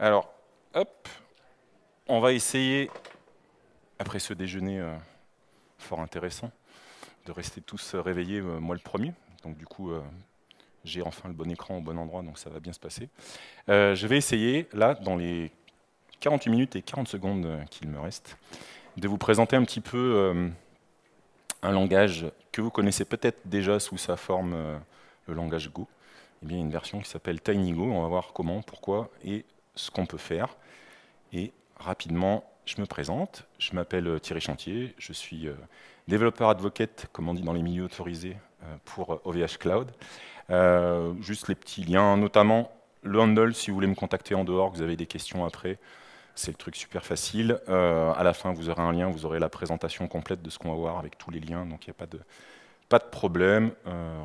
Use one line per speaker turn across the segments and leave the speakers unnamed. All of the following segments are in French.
Alors, hop, on va essayer, après ce déjeuner euh, fort intéressant, de rester tous réveillés, euh, moi le premier. Donc du coup, euh, j'ai enfin le bon écran au bon endroit, donc ça va bien se passer. je vais essayer, là, dans les 48 minutes et 40 secondes qu'il me reste, de vous présenter un petit peu un langage que vous connaissez peut-être déjà sous sa forme, le langage Go. Eh bien, une version qui s'appelle TinyGo. On va voir comment, pourquoi et ce qu'on peut faire. Et rapidement, je me présente. Je m'appelle euh, Thierry Chantier. Je suis euh, développeur advocate, comme on dit dans les milieux autorisés, euh, pour OVH Cloud. juste les petits liens, notamment le handle, si vous voulez me contacter en dehors, vous avez des questions après. C'est le truc super facile. à la fin, vous aurez un lien, vous aurez la présentation complète de ce qu'on va voir avec tous les liens. Donc il n'y a pas de, pas de problème,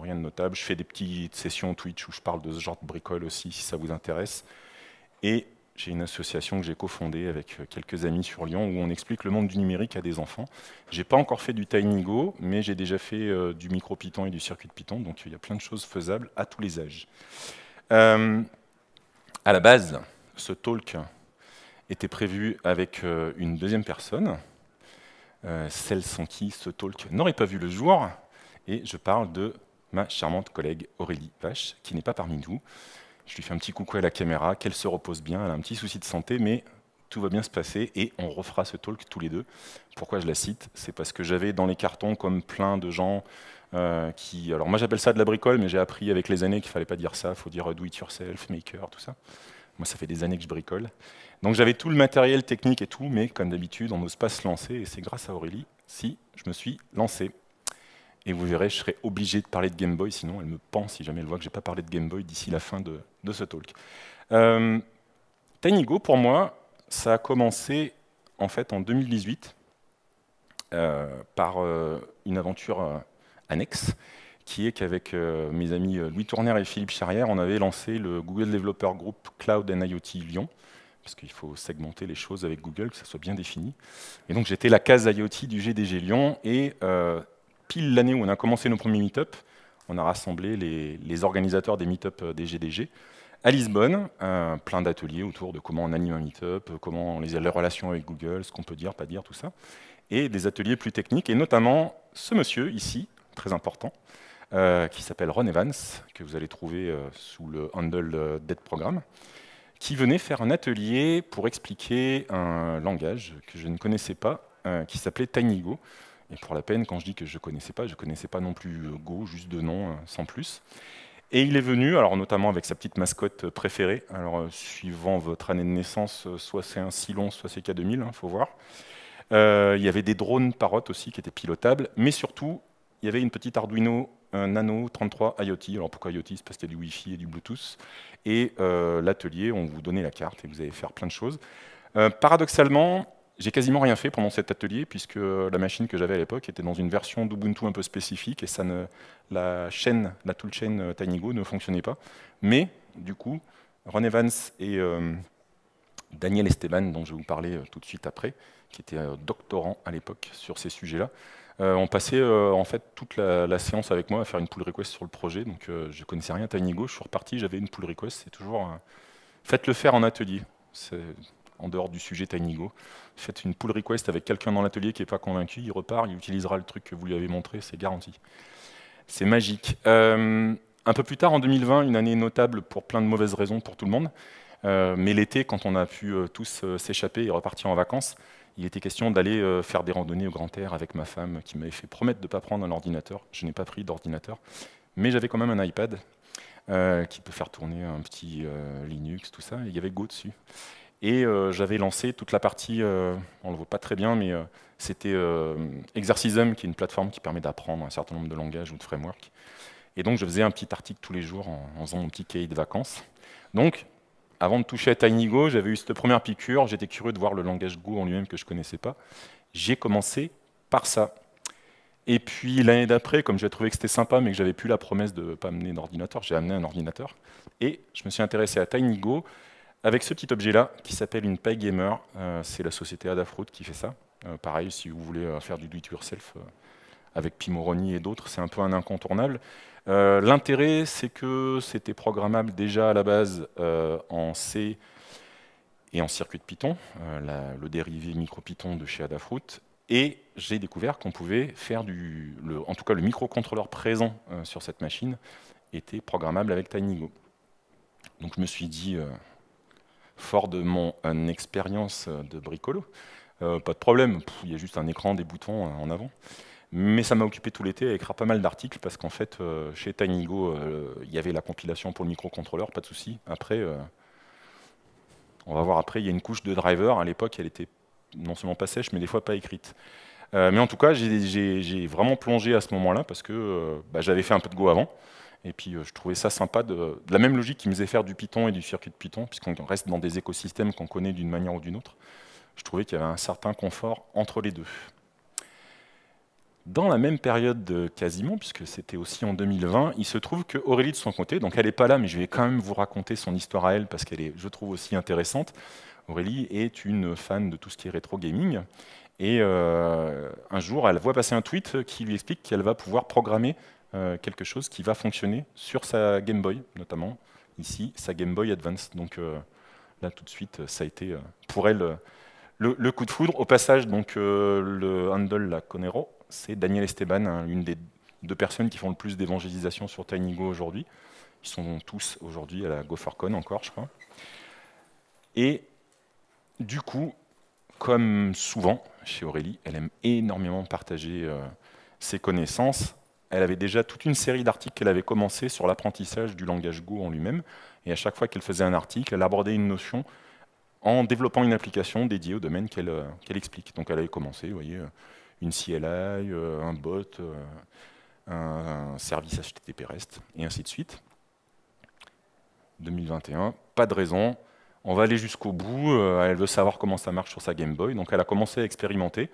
rien de notable. Je fais des petites sessions Twitch où je parle de ce genre de bricole aussi, si ça vous intéresse. Et j'ai une association que j'ai cofondée avec euh, quelques amis sur Lyon où on explique le monde du numérique à des enfants. Je n'ai pas encore fait du TinyGo, mais j'ai déjà fait euh, du micro Python et du circuit de Python, donc il y a plein de choses faisables à tous les âges. Euh, à la base, ce talk était prévu avec une deuxième personne, celle sans qui ce talk n'aurait pas vu le jour, et je parle de ma charmante collègue Aurélie Pache, qui n'est pas parmi nous. Je lui fais un petit coucou à la caméra, qu'elle se repose bien, elle a un petit souci de santé, mais tout va bien se passer et on refera ce talk tous les deux. Pourquoi je la cite? C'est parce que j'avais dans les cartons comme plein de gens euh, qui... Alors moi j'appelle ça de la bricole, mais j'ai appris avec les années qu'il ne fallait pas dire ça, il faut dire do it yourself, maker, tout ça. Moi ça fait des années que je bricole. Donc j'avais tout le matériel technique et tout, mais comme d'habitude on n'ose pas se lancer et c'est grâce à Aurélie si je me suis lancé. Et vous verrez, je serai obligé de parler de Game Boy, sinon elle me pense si jamais elle voit que je n'ai pas parlé de Game Boy d'ici la fin de, ce talk. Euh, TinyGo, pour moi, ça a commencé en fait en 2018 euh, par euh, une aventure euh, annexe, qui est qu'avec mes amis Louis Tourner et Philippe Charrière, on avait lancé le Google Developer Group Cloud and IoT Lyon, parce qu'il faut segmenter les choses avec Google, que ça soit bien défini. Et donc j'étais la case IoT du GDG Lyon, et l'année où on a commencé nos premiers meet-up, on a rassemblé les, organisateurs des meet-up euh, des GDG à Lisbonne, plein d'ateliers autour de comment on anime un meet-up, comment les, relations avec Google, ce qu'on peut dire, pas dire, tout ça, et des ateliers plus techniques, et notamment ce monsieur ici, très important, euh, qui s'appelle Ron Evans, que vous allez trouver euh, sous le handle Dead Program, qui venait faire un atelier pour expliquer un langage que je ne connaissais pas, qui s'appelait TinyGo, et pour la peine, quand je dis que je ne connaissais pas, je ne connaissais pas non plus euh, Go, juste de nom, euh, sans plus. Et il est venu, alors notamment avec sa petite mascotte préférée. Alors, euh, suivant votre année de naissance, soit c'est un Silon, soit c'est K2000, il faut voir. il y avait des drones Parrot aussi qui étaient pilotables, mais surtout, il y avait une petite Arduino un Nano 33 IoT. Alors pourquoi IoT? C'est parce qu'il y a du Wi-Fi et du Bluetooth. Et l'atelier, on vous donnait la carte et vous allez faire plein de choses. paradoxalement, j'ai quasiment rien fait pendant cet atelier, puisque la machine que j'avais à l'époque était dans une version d'Ubuntu un peu spécifique, et ça ne, la chaîne, la toolchain euh, TinyGo ne fonctionnait pas. Mais, du coup, Ron Evans et euh, Daniel Esteban, dont je vais vous parler euh, tout de suite après, qui était doctorant à l'époque sur ces sujets-là, ont passé en fait toute la, séance avec moi à faire une pull request sur le projet. Donc je ne connaissais rien à TinyGo, je suis reparti, j'avais une pull request. C'est toujours... Faites-le faire en atelier en dehors du sujet TinyGo. Faites une pull request avec quelqu'un dans l'atelier qui n'est pas convaincu, il repart, il utilisera le truc que vous lui avez montré, c'est garanti. C'est magique. Euh, un peu plus tard, en 2020, une année notable pour plein de mauvaises raisons pour tout le monde, euh, mais l'été, quand on a pu euh, tous s'échapper et repartir en vacances, il était question d'aller faire des randonnées au grand air avec ma femme qui m'avait fait promettre de ne pas prendre un ordinateur. Je n'ai pas pris d'ordinateur, mais j'avais quand même un iPad qui peut faire tourner un petit Linux, tout ça, et il y avait Go dessus. Et euh, j'avais lancé toute la partie, euh, on ne le voit pas très bien, mais euh, c'était Exercism, qui est une plateforme qui permet d'apprendre un certain nombre de langages ou de frameworks. Et donc je faisais un petit article tous les jours en, faisant mon petit cahier de vacances. Donc, avant de toucher à TinyGo, j'avais eu cette première piqûre, j'étais curieux de voir le langage Go en lui-même que je ne connaissais pas. J'ai commencé par ça. Et puis l'année d'après, comme j'ai trouvé que c'était sympa, mais que j'avais plus la promesse de ne pas amener d'ordinateur, j'ai amené un ordinateur. Et je me suis intéressé à TinyGo avec ce petit objet-là, qui s'appelle une PyGamer, euh, c'est la société Adafruit qui fait ça. Euh, pareil, si vous voulez euh, faire du do-it-yourself avec Pimoroni et d'autres, c'est un peu un incontournable. L'intérêt, c'est que c'était programmable déjà à la base en C et en circuit de Python, le dérivé MicroPython de chez Adafruit, et j'ai découvert qu'on pouvait faire du... en tout cas, le microcontrôleur présent sur cette machine était programmable avec TinyGo. Donc je me suis dit, fort de mon expérience de bricolo, pas de problème, il y a juste un écran, des boutons en avant. Mais ça m'a occupé tout l'été à écrire pas mal d'articles parce qu'en fait, euh, chez TinyGo, euh, il y avait la compilation pour le microcontrôleur, pas de souci. Après, euh, on va voir après, il y a une couche de driver. À l'époque, elle était non seulement pas sèche, mais des fois pas écrite. mais en tout cas, j'ai vraiment plongé à ce moment-là parce que bah, j'avais fait un peu de Go avant. Et puis, je trouvais ça sympa, de, la même logique qui me faisait faire du Python et du circuit de Python, puisqu'on reste dans des écosystèmes qu'on connaît d'une manière ou d'une autre. Je trouvais qu'il y avait un certain confort entre les deux. Dans la même période quasiment, puisque c'était aussi en 2020, il se trouve que Aurélie de son côté, donc elle n'est pas là, mais je vais quand même vous raconter son histoire à elle parce qu'elle est, je trouve, aussi intéressante. Aurélie est une fan de tout ce qui est rétro gaming. Et euh, un jour, elle voit passer un tweet qui lui explique qu'elle va pouvoir programmer euh, quelque chose qui va fonctionner sur sa Game Boy, notamment ici, sa Game Boy Advance. Donc euh, là, tout de suite, ça a été pour elle le, coup de foudre. Au passage, donc, le handle, la Conero, c'est Daniel Esteban, hein, une des deux personnes qui font le plus d'évangélisation sur TinyGo aujourd'hui. Ils sont tous aujourd'hui à la GopherCon encore, je crois. Et du coup, comme souvent chez Aurélie, elle aime énormément partager euh, ses connaissances. Elle avait déjà toute une série d'articles qu'elle avait commencé sur l'apprentissage du langage Go en lui-même. Et à chaque fois qu'elle faisait un article, elle abordait une notion en développant une application dédiée au domaine qu'elle euh, explique. Donc elle avait commencé, vous voyez, euh, une CLI, euh, un bot, un, service HTTP REST, et ainsi de suite. 2021, pas de raison, on va aller jusqu'au bout, elle veut savoir comment ça marche sur sa Game Boy, donc elle a commencé à expérimenter.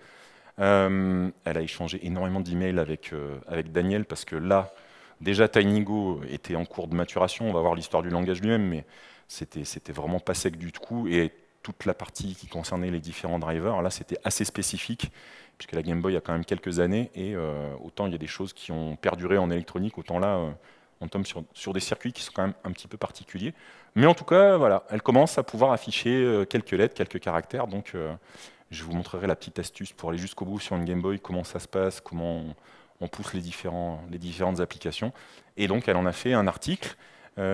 Elle a échangé énormément d'emails avec, avec Daniel, parce que là, déjà TinyGo était en cours de maturation, on va voir l'histoire du langage lui-même, mais c'était vraiment pas sec du tout, et toute la partie qui concernait les différents drivers, là c'était assez spécifique, puisque la Game Boy a quand même quelques années, et euh, autant il y a des choses qui ont perduré en électronique, autant là, euh, on tombe sur, des circuits qui sont quand même un petit peu particuliers. Mais en tout cas, voilà, elle commence à pouvoir afficher euh, quelques lettres, quelques caractères, donc je vous montrerai la petite astuce pour aller jusqu'au bout sur une Game Boy, comment ça se passe, comment on, pousse les, différents, différentes applications. Et donc, elle en a fait un article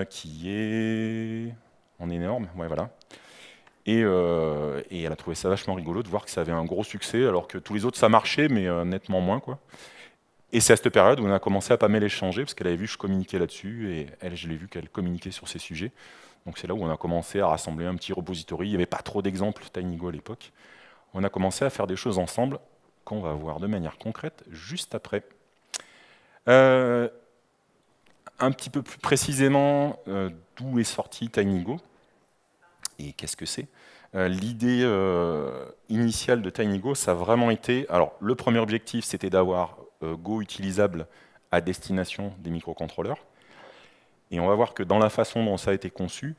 qui est en énorme, voilà, euh, et, elle a trouvé ça vachement rigolo de voir que ça avait un gros succès, alors que tous les autres ça marchait, mais euh, nettement moins. Quoi. Et c'est à cette période où on a commencé à pas mal échanger, parce qu'elle avait vu que je communiquais là-dessus, et elle, je l'ai vu qu'elle communiquait sur ces sujets. Donc c'est là où on a commencé à rassembler un petit repository. Il n'y avait pas trop d'exemples TinyGo à l'époque. On a commencé à faire des choses ensemble, qu'on va voir de manière concrète juste après. Euh, un petit peu plus précisément, d'où est sorti TinyGo et qu'est-ce que c'est? Euh, L'idée euh, initiale de TinyGo, ça a vraiment été... Alors, le premier objectif, c'était d'avoir euh, Go utilisable à destination des microcontrôleurs. Et on va voir que dans la façon dont ça a été conçu,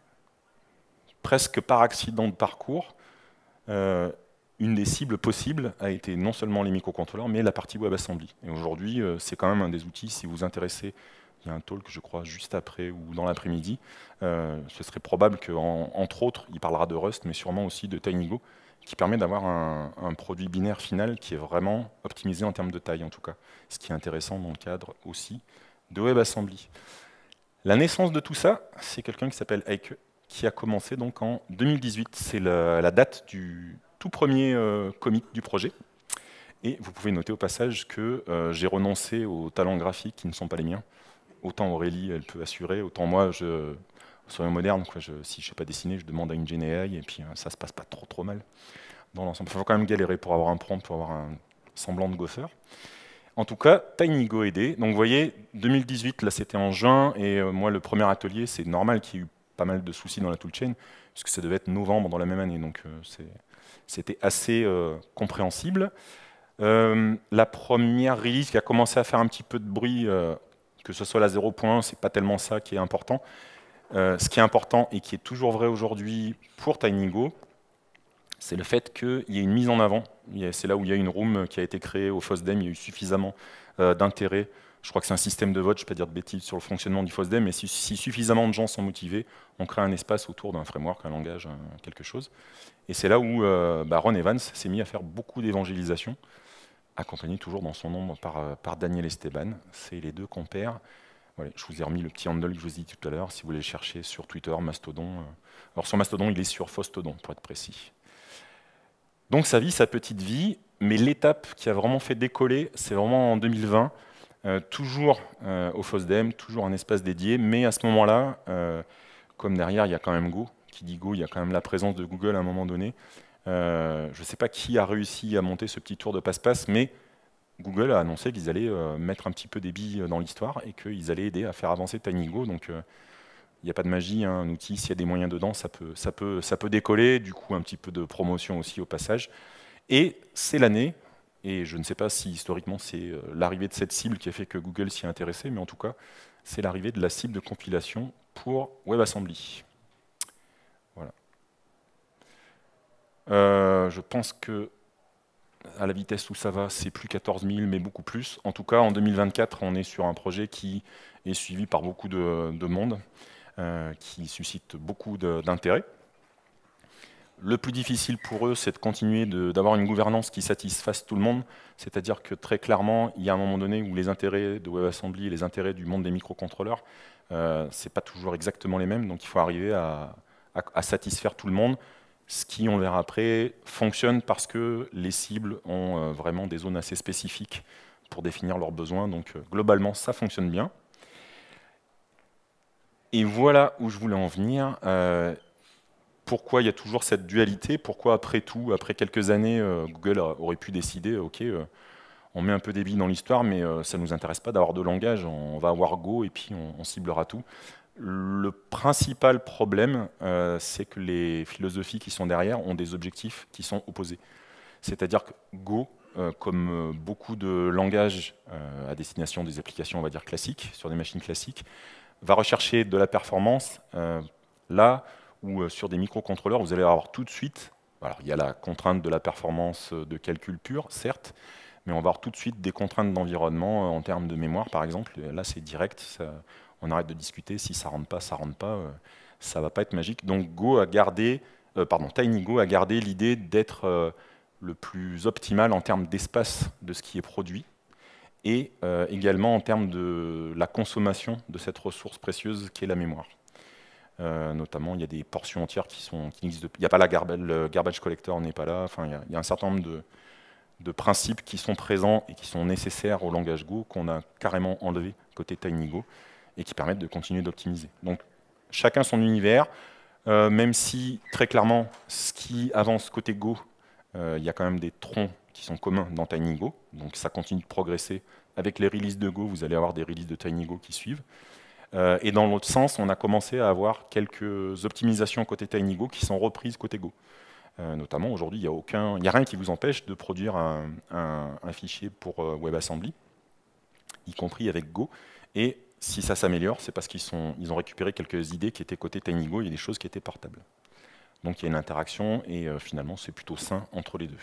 presque par accident de parcours, une des cibles possibles a été non seulement les microcontrôleurs, mais la partie WebAssembly. Et aujourd'hui, c'est quand même un des outils, si vous vous intéressez il y a un talk, je crois, juste après ou dans l'après-midi. Euh, ce serait probable qu'entre autres, il parlera de Rust, mais sûrement aussi de TinyGo, qui permet d'avoir un, produit binaire final qui est vraiment optimisé en termes de taille, en tout cas. Ce qui est intéressant dans le cadre aussi de WebAssembly. La naissance de tout ça, c'est quelqu'un qui s'appelle Eike, qui a commencé donc en 2018. C'est la, date du tout premier euh, commit du projet. Et vous pouvez noter au passage que euh, j'ai renoncé aux talents graphiques qui ne sont pas les miens autant Aurélie, elle peut assurer, autant moi, je, soyons modernes, quoi, si je ne sais pas dessiner, je demande à une GNI et puis euh, ça ne se passe pas trop trop mal dans l'ensemble. Il faut quand même galérer pour avoir un prompt, pour avoir un semblant de gopher. En tout cas, TinyGo aidé. Donc vous voyez, 2018, là c'était en juin, et euh, moi le premier atelier, c'est normal qu'il y ait eu pas mal de soucis dans la toolchain, puisque ça devait être novembre dans la même année, donc euh, c'était assez compréhensible. la première release qui a commencé à faire un petit peu de bruit que ce soit la 0.1, c'est pas tellement ça qui est important. Euh, ce qui est important et qui est toujours vrai aujourd'hui pour TinyGo, c'est le fait qu'il y ait une mise en avant. C'est là où il y a une room qui a été créée au FOSDEM, il y a eu suffisamment euh, d'intérêt. Je crois que c'est un système de vote, je ne vais pas dire de bêtises sur le fonctionnement du FOSDEM, mais si, suffisamment de gens sont motivés, on crée un espace autour d'un framework, un langage, quelque chose. Et c'est là où euh, bah, Ron Evans s'est mis à faire beaucoup d'évangélisation, accompagné toujours dans son nombre par, euh, par Daniel Esteban. C'est les deux compères. je vous ai remis le petit handle que je vous ai dit tout à l'heure, si vous voulez le chercher sur Twitter, Mastodon. Euh. Alors sur Mastodon, il est sur Fostodon, pour être précis. Donc sa vie, sa petite vie, mais l'étape qui a vraiment fait décoller, c'est vraiment en 2020, toujours au FOSDEM, toujours un espace dédié, mais à ce moment-là, comme derrière, il y a quand même Go, qui dit Go, il y a quand même la présence de Google à un moment donné. Euh, je ne sais pas qui a réussi à monter ce petit tour de passe-passe, mais Google a annoncé qu'ils allaient euh, mettre un petit peu des billes dans l'histoire et qu'ils allaient aider à faire avancer TinyGo. Donc euh, il n'y a pas de magie, hein, un outil, s'il y a des moyens dedans, ça peut, ça, peut, ça peut décoller, du coup un petit peu de promotion aussi au passage. Et c'est l'année, et je ne sais pas si historiquement c'est l'arrivée de cette cible qui a fait que Google s'y est intéressé, mais en tout cas c'est l'arrivée de la cible de compilation pour WebAssembly. Euh, je pense que à la vitesse où ça va, c'est plus 14 000, mais beaucoup plus. En tout cas, en 2024, on est sur un projet qui est suivi par beaucoup de, monde, euh, qui suscite beaucoup d'intérêt. Le plus difficile pour eux, c'est de continuer d'avoir une gouvernance qui satisfasse tout le monde. C'est-à-dire que très clairement, il y a un moment donné où les intérêts de WebAssembly et les intérêts du monde des microcontrôleurs, euh, ce n'est pas toujours exactement les mêmes. Donc il faut arriver à satisfaire tout le monde ce qui, on verra après, fonctionne parce que les cibles ont euh, vraiment des zones assez spécifiques pour définir leurs besoins. Donc euh, globalement, ça fonctionne bien. Et voilà où je voulais en venir. Pourquoi il y a toujours cette dualité Pourquoi après tout, après quelques années, Google aurait pu décider, OK, on met un peu des billes dans l'histoire, mais ça ne nous intéresse pas d'avoir de langage, on va avoir Go et puis on ciblera tout. Le principal problème, euh, c'est que les philosophies qui sont derrière ont des objectifs qui sont opposés. C'est-à-dire que Go, euh, comme euh, beaucoup de langages à destination des applications, on va dire classiques, sur des machines classiques, va rechercher de la performance là où sur des microcontrôleurs, vous allez avoir tout de suite, alors il y a la contrainte de la performance de calcul pur, certes, mais on va avoir tout de suite des contraintes d'environnement en termes de mémoire, par exemple. Là, c'est direct, on arrête de discuter, si ça rentre pas, ça rentre pas, euh, ça va pas être magique. Donc Go a gardé, euh, pardon, TinyGo a gardé l'idée d'être euh, le plus optimal en termes d'espace de ce qui est produit et également en termes de la consommation de cette ressource précieuse qui est la mémoire. Notamment, il y a des portions entières qui sont qui n'existent Il n'y a pas la garbage, le garbage collector n'est pas là. Enfin, il y, a, un certain nombre de, de, principes qui sont présents et qui sont nécessaires au langage Go qu'on a carrément enlevé côté TinyGo et qui permettent de continuer d'optimiser. Donc chacun son univers, euh, même si très clairement, ce qui avance côté Go, euh, il y a quand même des troncs qui sont communs dans TinyGo, donc ça continue de progresser. Avec les releases de Go, vous allez avoir des releases de TinyGo qui suivent. Euh, et dans l'autre sens, on a commencé à avoir quelques optimisations côté TinyGo qui sont reprises côté Go. notamment, aujourd'hui, il n'y a, rien qui vous empêche de produire un, fichier pour WebAssembly, y compris avec Go. Et si ça s'améliore, c'est parce qu'ils ils ont récupéré quelques idées qui étaient côté TinyGo, il y a des choses qui étaient portables. Donc il y a une interaction et euh, finalement c'est plutôt sain entre les deux.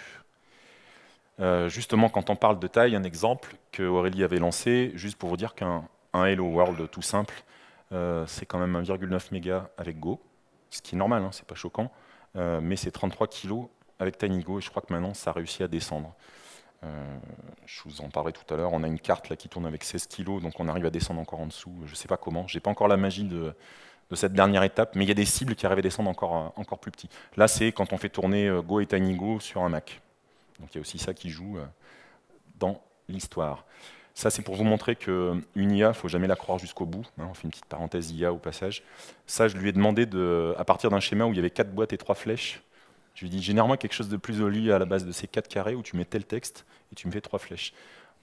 Euh, justement, quand on parle de taille, un exemple que Aurélie avait lancé, juste pour vous dire qu'un Hello World tout simple, euh, c'est quand même 1,9 mégas avec Go, ce qui est normal, hein, c'est pas choquant, mais c'est 33 kg avec TinyGo et je crois que maintenant ça a réussi à descendre. Euh, je vous en parlerai tout à l'heure. On a une carte là qui tourne avec 16 kg, donc on arrive à descendre encore en dessous. Je ne sais pas comment. Je n'ai pas encore la magie de, cette dernière étape, mais il y a des cibles qui arrivent à descendre encore, euh, encore plus petit. Là, c'est quand on fait tourner euh, Go et TinyGo sur un Mac. Donc il y a aussi ça qui joue dans l'histoire. Ça, c'est pour vous montrer qu'une IA, il ne faut jamais la croire jusqu'au bout. Hein. on fait une petite parenthèse IA au passage. Ça, je lui ai demandé, de, à partir d'un schéma où il y avait quatre boîtes et trois flèches, je lui dis, généralement quelque chose de plus joli à la base de ces quatre carrés où tu mets tel texte et tu me fais trois flèches.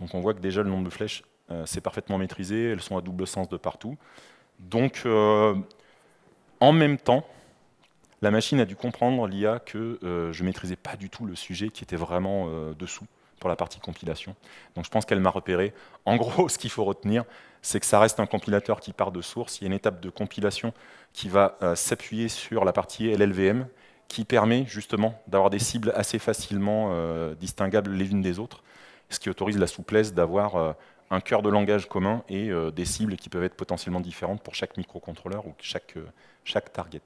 Donc on voit que déjà le nombre de flèches, euh, c'est parfaitement maîtrisé, elles sont à double sens de partout. Donc euh, en même temps, la machine a dû comprendre, l'IA, que euh, je ne maîtrisais pas du tout le sujet qui était vraiment dessous pour la partie compilation. Donc je pense qu'elle m'a repéré. En gros, ce qu'il faut retenir, c'est que ça reste un compilateur qui part de source. Il y a une étape de compilation qui va s'appuyer sur la partie LLVM qui permet justement d'avoir des cibles assez facilement euh, distinguables les unes des autres, ce qui autorise la souplesse d'avoir euh, un cœur de langage commun et des cibles qui peuvent être potentiellement différentes pour chaque microcontrôleur ou chaque, chaque target.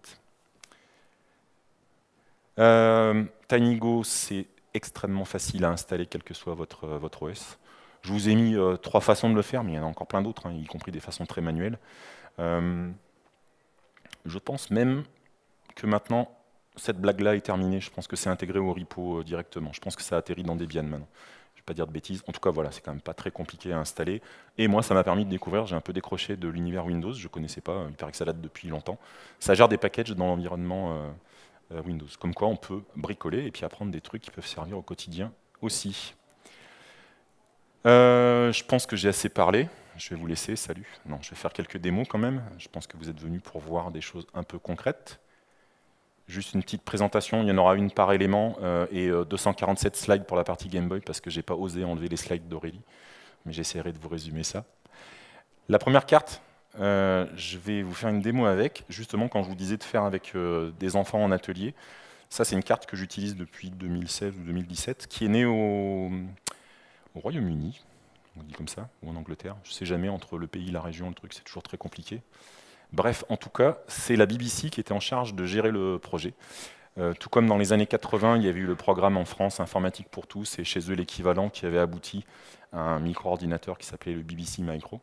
TinyGo, c'est extrêmement facile à installer, quel que soit votre, votre OS. Je vous ai mis trois façons de le faire, mais il y en a encore plein d'autres, hein, y compris des façons très manuelles. je pense même que maintenant, cette blague-là est terminée. Je pense que c'est intégré au repo euh, directement. Je pense que ça atterrit dans Debian maintenant. Je ne vais pas dire de bêtises. En tout cas, voilà, c'est quand même pas très compliqué à installer. Et moi, ça m'a permis de découvrir, j'ai un peu décroché de l'univers Windows, je ne connaissais pas, il paraît que ça date depuis longtemps. Ça gère des packages dans l'environnement euh, euh, Windows. Comme quoi, on peut bricoler et puis apprendre des trucs qui peuvent servir au quotidien aussi. je pense que j'ai assez parlé. Je vais vous laisser, salut. Non, je vais faire quelques démos quand même. Je pense que vous êtes venus pour voir des choses un peu concrètes. Juste une petite présentation, il y en aura une par élément euh, et 247 euh, slides pour la partie Game Boy parce que j'ai pas osé enlever les slides d'Aurélie, mais j'essaierai de vous résumer ça. La première carte, euh, je vais vous faire une démo avec, justement quand je vous disais de faire avec des enfants en atelier. Ça c'est une carte que j'utilise depuis 2016 ou 2017, qui est née au, au Royaume-Uni, on dit comme ça, ou en Angleterre. Je sais jamais entre le pays, la région, le truc, c'est toujours très compliqué. Bref, en tout cas, c'est la BBC qui était en charge de gérer le projet. Euh, tout comme dans les années 80, il y avait eu le programme en France Informatique pour tous, et chez eux l'équivalent qui avait abouti à un micro-ordinateur qui s'appelait le BBC Micro.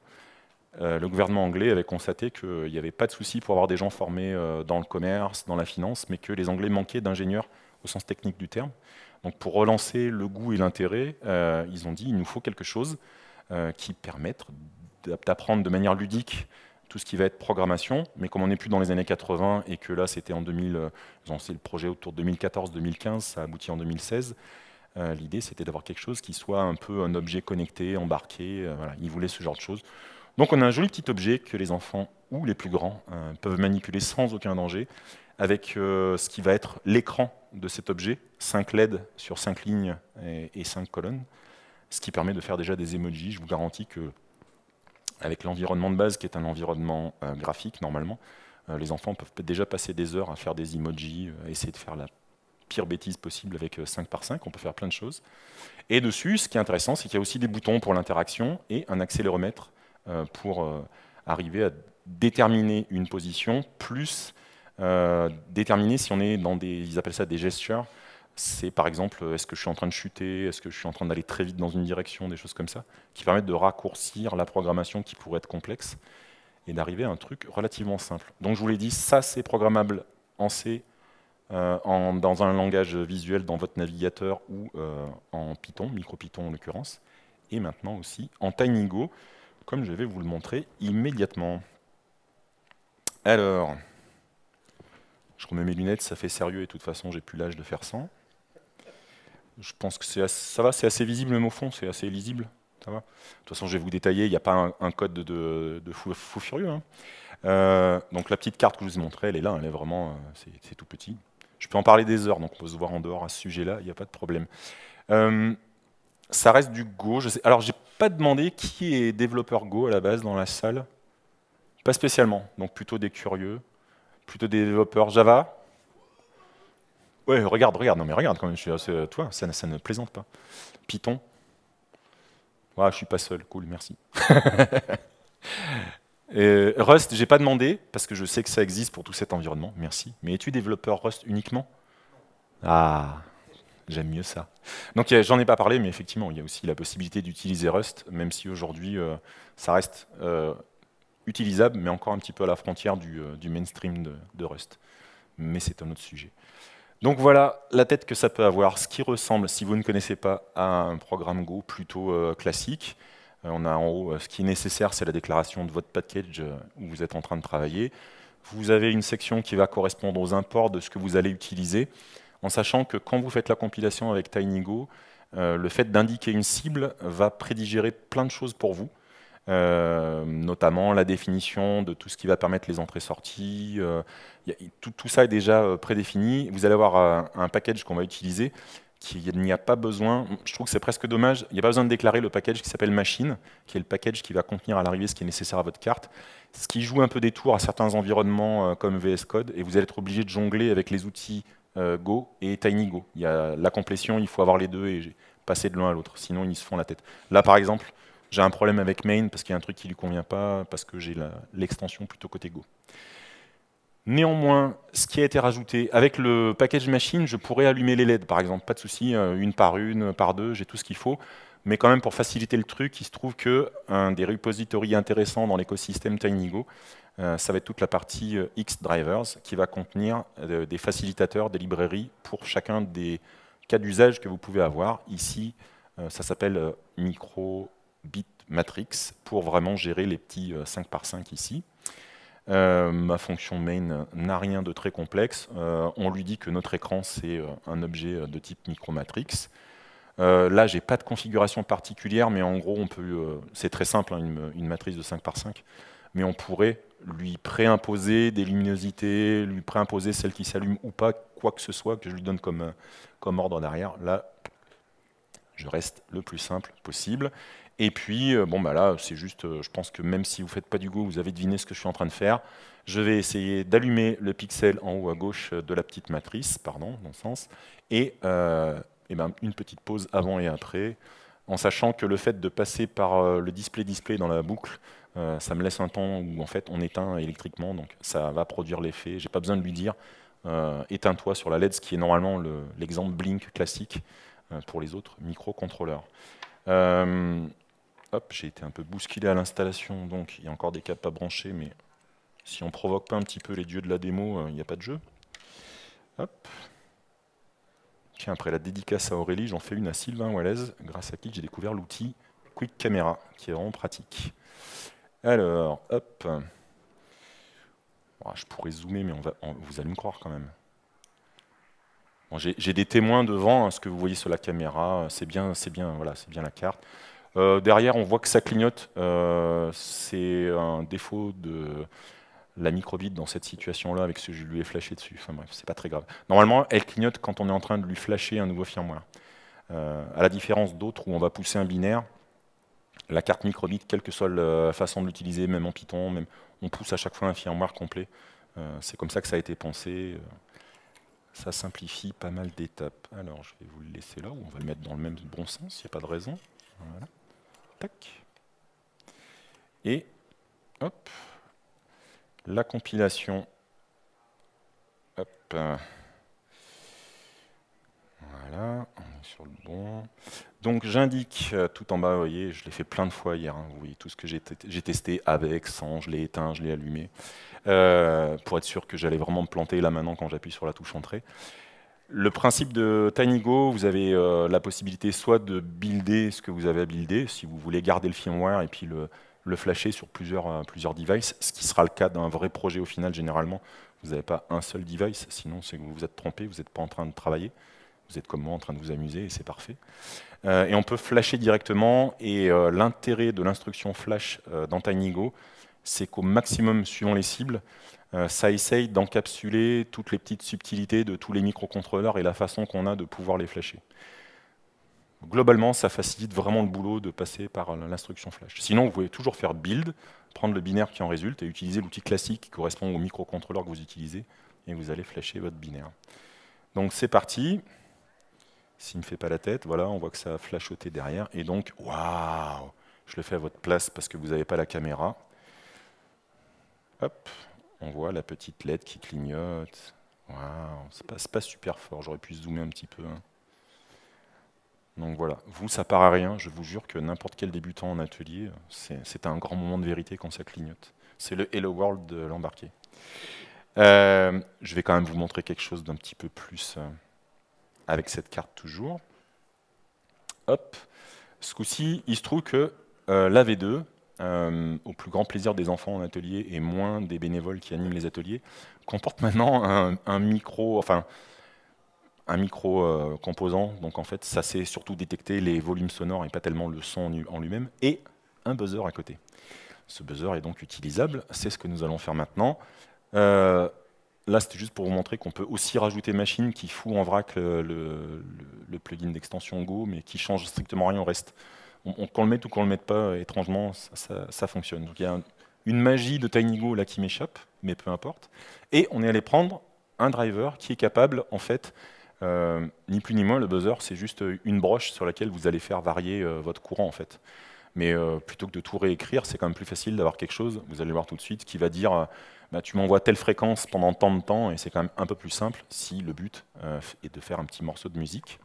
Euh, le gouvernement anglais avait constaté qu'il n'y avait pas de souci pour avoir des gens formés euh, dans le commerce, dans la finance, mais que les Anglais manquaient d'ingénieurs au sens technique du terme. Donc pour relancer le goût et l'intérêt, ils ont dit il nous faut quelque chose qui permette d'apprendre de manière ludique tout ce qui va être programmation, mais comme on n'est plus dans les années 80 et que là c'était en 2000, euh, c'est le projet autour de 2014-2015, ça aboutit en 2016, euh, l'idée c'était d'avoir quelque chose qui soit un peu un objet connecté, embarqué, euh, ils voulaient ce genre de choses. Donc on a un joli petit objet que les enfants ou les plus grands peuvent manipuler sans aucun danger, avec ce qui va être l'écran de cet objet, 5 LED sur 5 lignes et, et 5 colonnes, ce qui permet de faire déjà des emojis, je vous garantis que avec l'environnement de base qui est un environnement euh, graphique normalement, euh, les enfants peuvent déjà passer des heures à faire des emojis, à euh, essayer de faire la pire bêtise possible avec 5 par 5, on peut faire plein de choses. Et dessus, ce qui est intéressant, c'est qu'il y a aussi des boutons pour l'interaction et un accéléromètre pour arriver à déterminer une position, plus déterminer si on est dans des, ils appellent ça des gestures, c'est par exemple, est-ce que je suis en train de chuter, est-ce que je suis en train d'aller très vite dans une direction, des choses comme ça, qui permettent de raccourcir la programmation qui pourrait être complexe et d'arriver à un truc relativement simple. Donc je vous l'ai dit, ça c'est programmable en C, euh, dans un langage visuel dans votre navigateur ou euh, en Python, MicroPython en l'occurrence, et maintenant aussi en TinyGo, comme je vais vous le montrer immédiatement. Alors, je remets mes lunettes, ça fait sérieux et de toute façon j'ai plus l'âge de faire sans. Je pense que ça va, c'est assez visible même au fond, c'est assez lisible. De toute façon, je vais vous détailler, il n'y a pas un, code de, fou, furieux. Hein. Euh, donc la petite carte que je vous ai montrée, elle est là, elle est vraiment, euh, c'est tout petit. Je peux en parler des heures, donc on peut se voir en dehors à ce sujet-là, il n'y a pas de problème. Euh, ça reste du Go. Je sais, alors, j'ai pas demandé qui est développeur Go à la base dans la salle. Pas spécialement, donc plutôt des curieux, plutôt des développeurs Java. Ouais, regarde, regarde, non mais regarde quand même, je suis assez, toi, ça, ne plaisante pas. Python. Ouais, je suis pas seul, cool, merci. Rust, j'ai pas demandé, parce que je sais que ça existe pour tout cet environnement, merci. Mais es-tu développeur Rust uniquement? Ah, j'aime mieux ça. Donc j'en ai pas parlé, mais effectivement, il y a aussi la possibilité d'utiliser Rust, même si aujourd'hui, euh, ça reste euh, utilisable, mais encore un petit peu à la frontière du, euh, mainstream de Rust. Mais c'est un autre sujet. Donc voilà la tête que ça peut avoir, ce qui ressemble, si vous ne connaissez pas, à un programme Go plutôt classique. On a en haut, ce qui est nécessaire, c'est la déclaration de votre package où vous êtes en train de travailler. Vous avez une section qui va correspondre aux imports de ce que vous allez utiliser, en sachant que quand vous faites la compilation avec TinyGo, le fait d'indiquer une cible va prédigérer plein de choses pour vous. Euh, notamment la définition de tout ce qui va permettre les entrées-sorties. Euh, tout, ça est déjà euh, prédéfini. Vous allez avoir un, package qu'on va utiliser qui n'y a pas besoin, je trouve que c'est presque dommage, il n'y a pas besoin de déclarer le package qui s'appelle machine, qui est le package qui va contenir à l'arrivée ce qui est nécessaire à votre carte, ce qui joue un peu des tours à certains environnements comme VS Code, et vous allez être obligé de jongler avec les outils Go et TinyGo. Il y a la complétion, il faut avoir les deux et passer de l'un à l'autre, sinon ils se font la tête. Là par exemple, j'ai un problème avec main parce qu'il y a un truc qui ne lui convient pas, parce que j'ai l'extension plutôt côté Go. Néanmoins, ce qui a été rajouté, avec le package machine, je pourrais allumer les LED, par exemple, pas de souci, euh, une par une, par deux, j'ai tout ce qu'il faut. Mais quand même, pour faciliter le truc, il se trouve qu'un des repositories intéressants dans l'écosystème TinyGo, euh, ça va être toute la partie euh, X-Drivers, qui va contenir des facilitateurs, des librairies pour chacun des cas d'usage que vous pouvez avoir. Ici, ça s'appelle Micro Bit Matrix, pour vraiment gérer les petits 5 par 5 ici. Euh, ma fonction main n'a rien de très complexe. Euh, on lui dit que notre écran, c'est euh, un objet de type micromatrix. là, j'ai pas de configuration particulière, mais en gros, on c'est très simple, hein, une, matrice de 5 par 5, mais on pourrait lui préimposer des luminosités, lui préimposer celle qui s'allume ou pas, quoi que ce soit que je lui donne comme, ordre derrière. Là, je reste le plus simple possible. Et puis, euh, bon, bah là, c'est juste, euh, je pense que même si vous ne faites pas du Go, vous avez deviné ce que je suis en train de faire. Je vais essayer d'allumer le pixel en haut à gauche de la petite matrice, pardon, dans le sens, et, euh, ben, une petite pause avant et après, en sachant que le fait de passer par le display-display dans la boucle, ça me laisse un temps où en fait on éteint électriquement, donc ça va produire l'effet. J'ai pas besoin de lui dire éteins-toi sur la LED, ce qui est normalement l'exemple Blink classique pour les autres microcontrôleurs. Hop, j'ai été un peu bousculé à l'installation, donc il y a encore des câbles à brancher, mais si on provoque pas un petit peu les dieux de la démo, euh, il n'y a pas de jeu. Hop. Tiens, après la dédicace à Aurélie, j'en fais une à Sylvain Wallace, grâce à qui j'ai découvert l'outil Quick Camera, qui est vraiment pratique. Alors, hop. je pourrais zoomer, mais on va, vous allez me croire quand même. j'ai des témoins devant, hein, ce que vous voyez sur la caméra, c'est bien, c'est bien, voilà, c'est bien la carte. Euh, derrière, on voit que ça clignote. Euh, c'est un défaut de la microbit dans cette situation-là avec ce que je lui ai flashé dessus. Enfin bref, c'est pas très grave. Normalement, elle clignote quand on est en train de lui flasher un nouveau firmware. Euh, à la différence d'autres où on va pousser un binaire, la carte microbit, quelle que soit la façon de l'utiliser, même en Python, même, on pousse à chaque fois un firmware complet. c'est comme ça que ça a été pensé. ça simplifie pas mal d'étapes. Alors, je vais vous le laisser là, ou on va le mettre dans le même bon sens, il n'y a pas de raison. Voilà. Et hop, la compilation. Hop. Voilà, on est sur le bon. Donc j'indique euh, tout en bas, vous voyez, je l'ai fait plein de fois hier, hein, vous voyez tout ce que j'ai testé avec, sans, je l'ai éteint, je l'ai allumé, euh, pour être sûr que j'allais vraiment me planter là maintenant quand j'appuie sur la touche entrée. Le principe de TinyGo, vous avez euh, la possibilité soit de builder ce que vous avez à builder, si vous voulez garder le firmware et puis le, flasher sur plusieurs, plusieurs devices, ce qui sera le cas d'un vrai projet au final généralement. Vous n'avez pas un seul device, sinon c'est que vous vous êtes trompé, vous n'êtes pas en train de travailler, vous êtes comme moi en train de vous amuser et c'est parfait. Euh, et on peut flasher directement et l'intérêt de l'instruction flash dans TinyGo, c'est qu'au maximum, suivant les cibles, euh, ça essaye d'encapsuler toutes les petites subtilités de tous les microcontrôleurs et la façon qu'on a de pouvoir les flasher. Globalement, ça facilite vraiment le boulot de passer par l'instruction flash. Sinon, vous pouvez toujours faire build, prendre le binaire qui en résulte et utiliser l'outil classique qui correspond au microcontrôleur que vous utilisez et vous allez flasher votre binaire. Donc c'est parti. S'il ne me fait pas la tête, voilà, on voit que ça a flashoté derrière. Et donc, waouh Je le fais à votre place parce que vous n'avez pas la caméra. Hop, on voit la petite LED qui clignote. Waouh, c'est pas, pas super fort, j'aurais pu zoomer un petit peu. Hein. Donc voilà, vous, ça part à rien, je vous jure que n'importe quel débutant en atelier, c'est un grand moment de vérité quand ça clignote. C'est le Hello World de l'embarqué. Euh, je vais quand même vous montrer quelque chose d'un petit peu plus euh, avec cette carte toujours. Hop, ce coup-ci, il se trouve que euh, la V2, euh, au plus grand plaisir des enfants en atelier et moins des bénévoles qui animent les ateliers, comporte maintenant un, micro, enfin un micro euh, composant. Donc en fait, ça sait surtout détecter les volumes sonores et pas tellement le son en lui-même, et un buzzer à côté. Ce buzzer est donc utilisable. C'est ce que nous allons faire maintenant. Euh, là, c'était juste pour vous montrer qu'on peut aussi rajouter machine qui fout en vrac le, plugin d'extension Go, mais qui change strictement rien au reste qu'on le mette ou qu'on le mette pas, étrangement, ça, fonctionne. Donc il y a une magie de TinyGo là qui m'échappe, mais peu importe. Et on est allé prendre un driver qui est capable, en fait, euh, ni plus ni moins, le buzzer, c'est juste une broche sur laquelle vous allez faire varier euh, votre courant, en fait. Mais euh, plutôt que de tout réécrire, c'est quand même plus facile d'avoir quelque chose, vous allez voir tout de suite, qui va dire bah, tu m'envoies telle fréquence pendant tant de temps, et c'est quand même un peu plus simple si le but euh, est de faire un petit morceau de musique.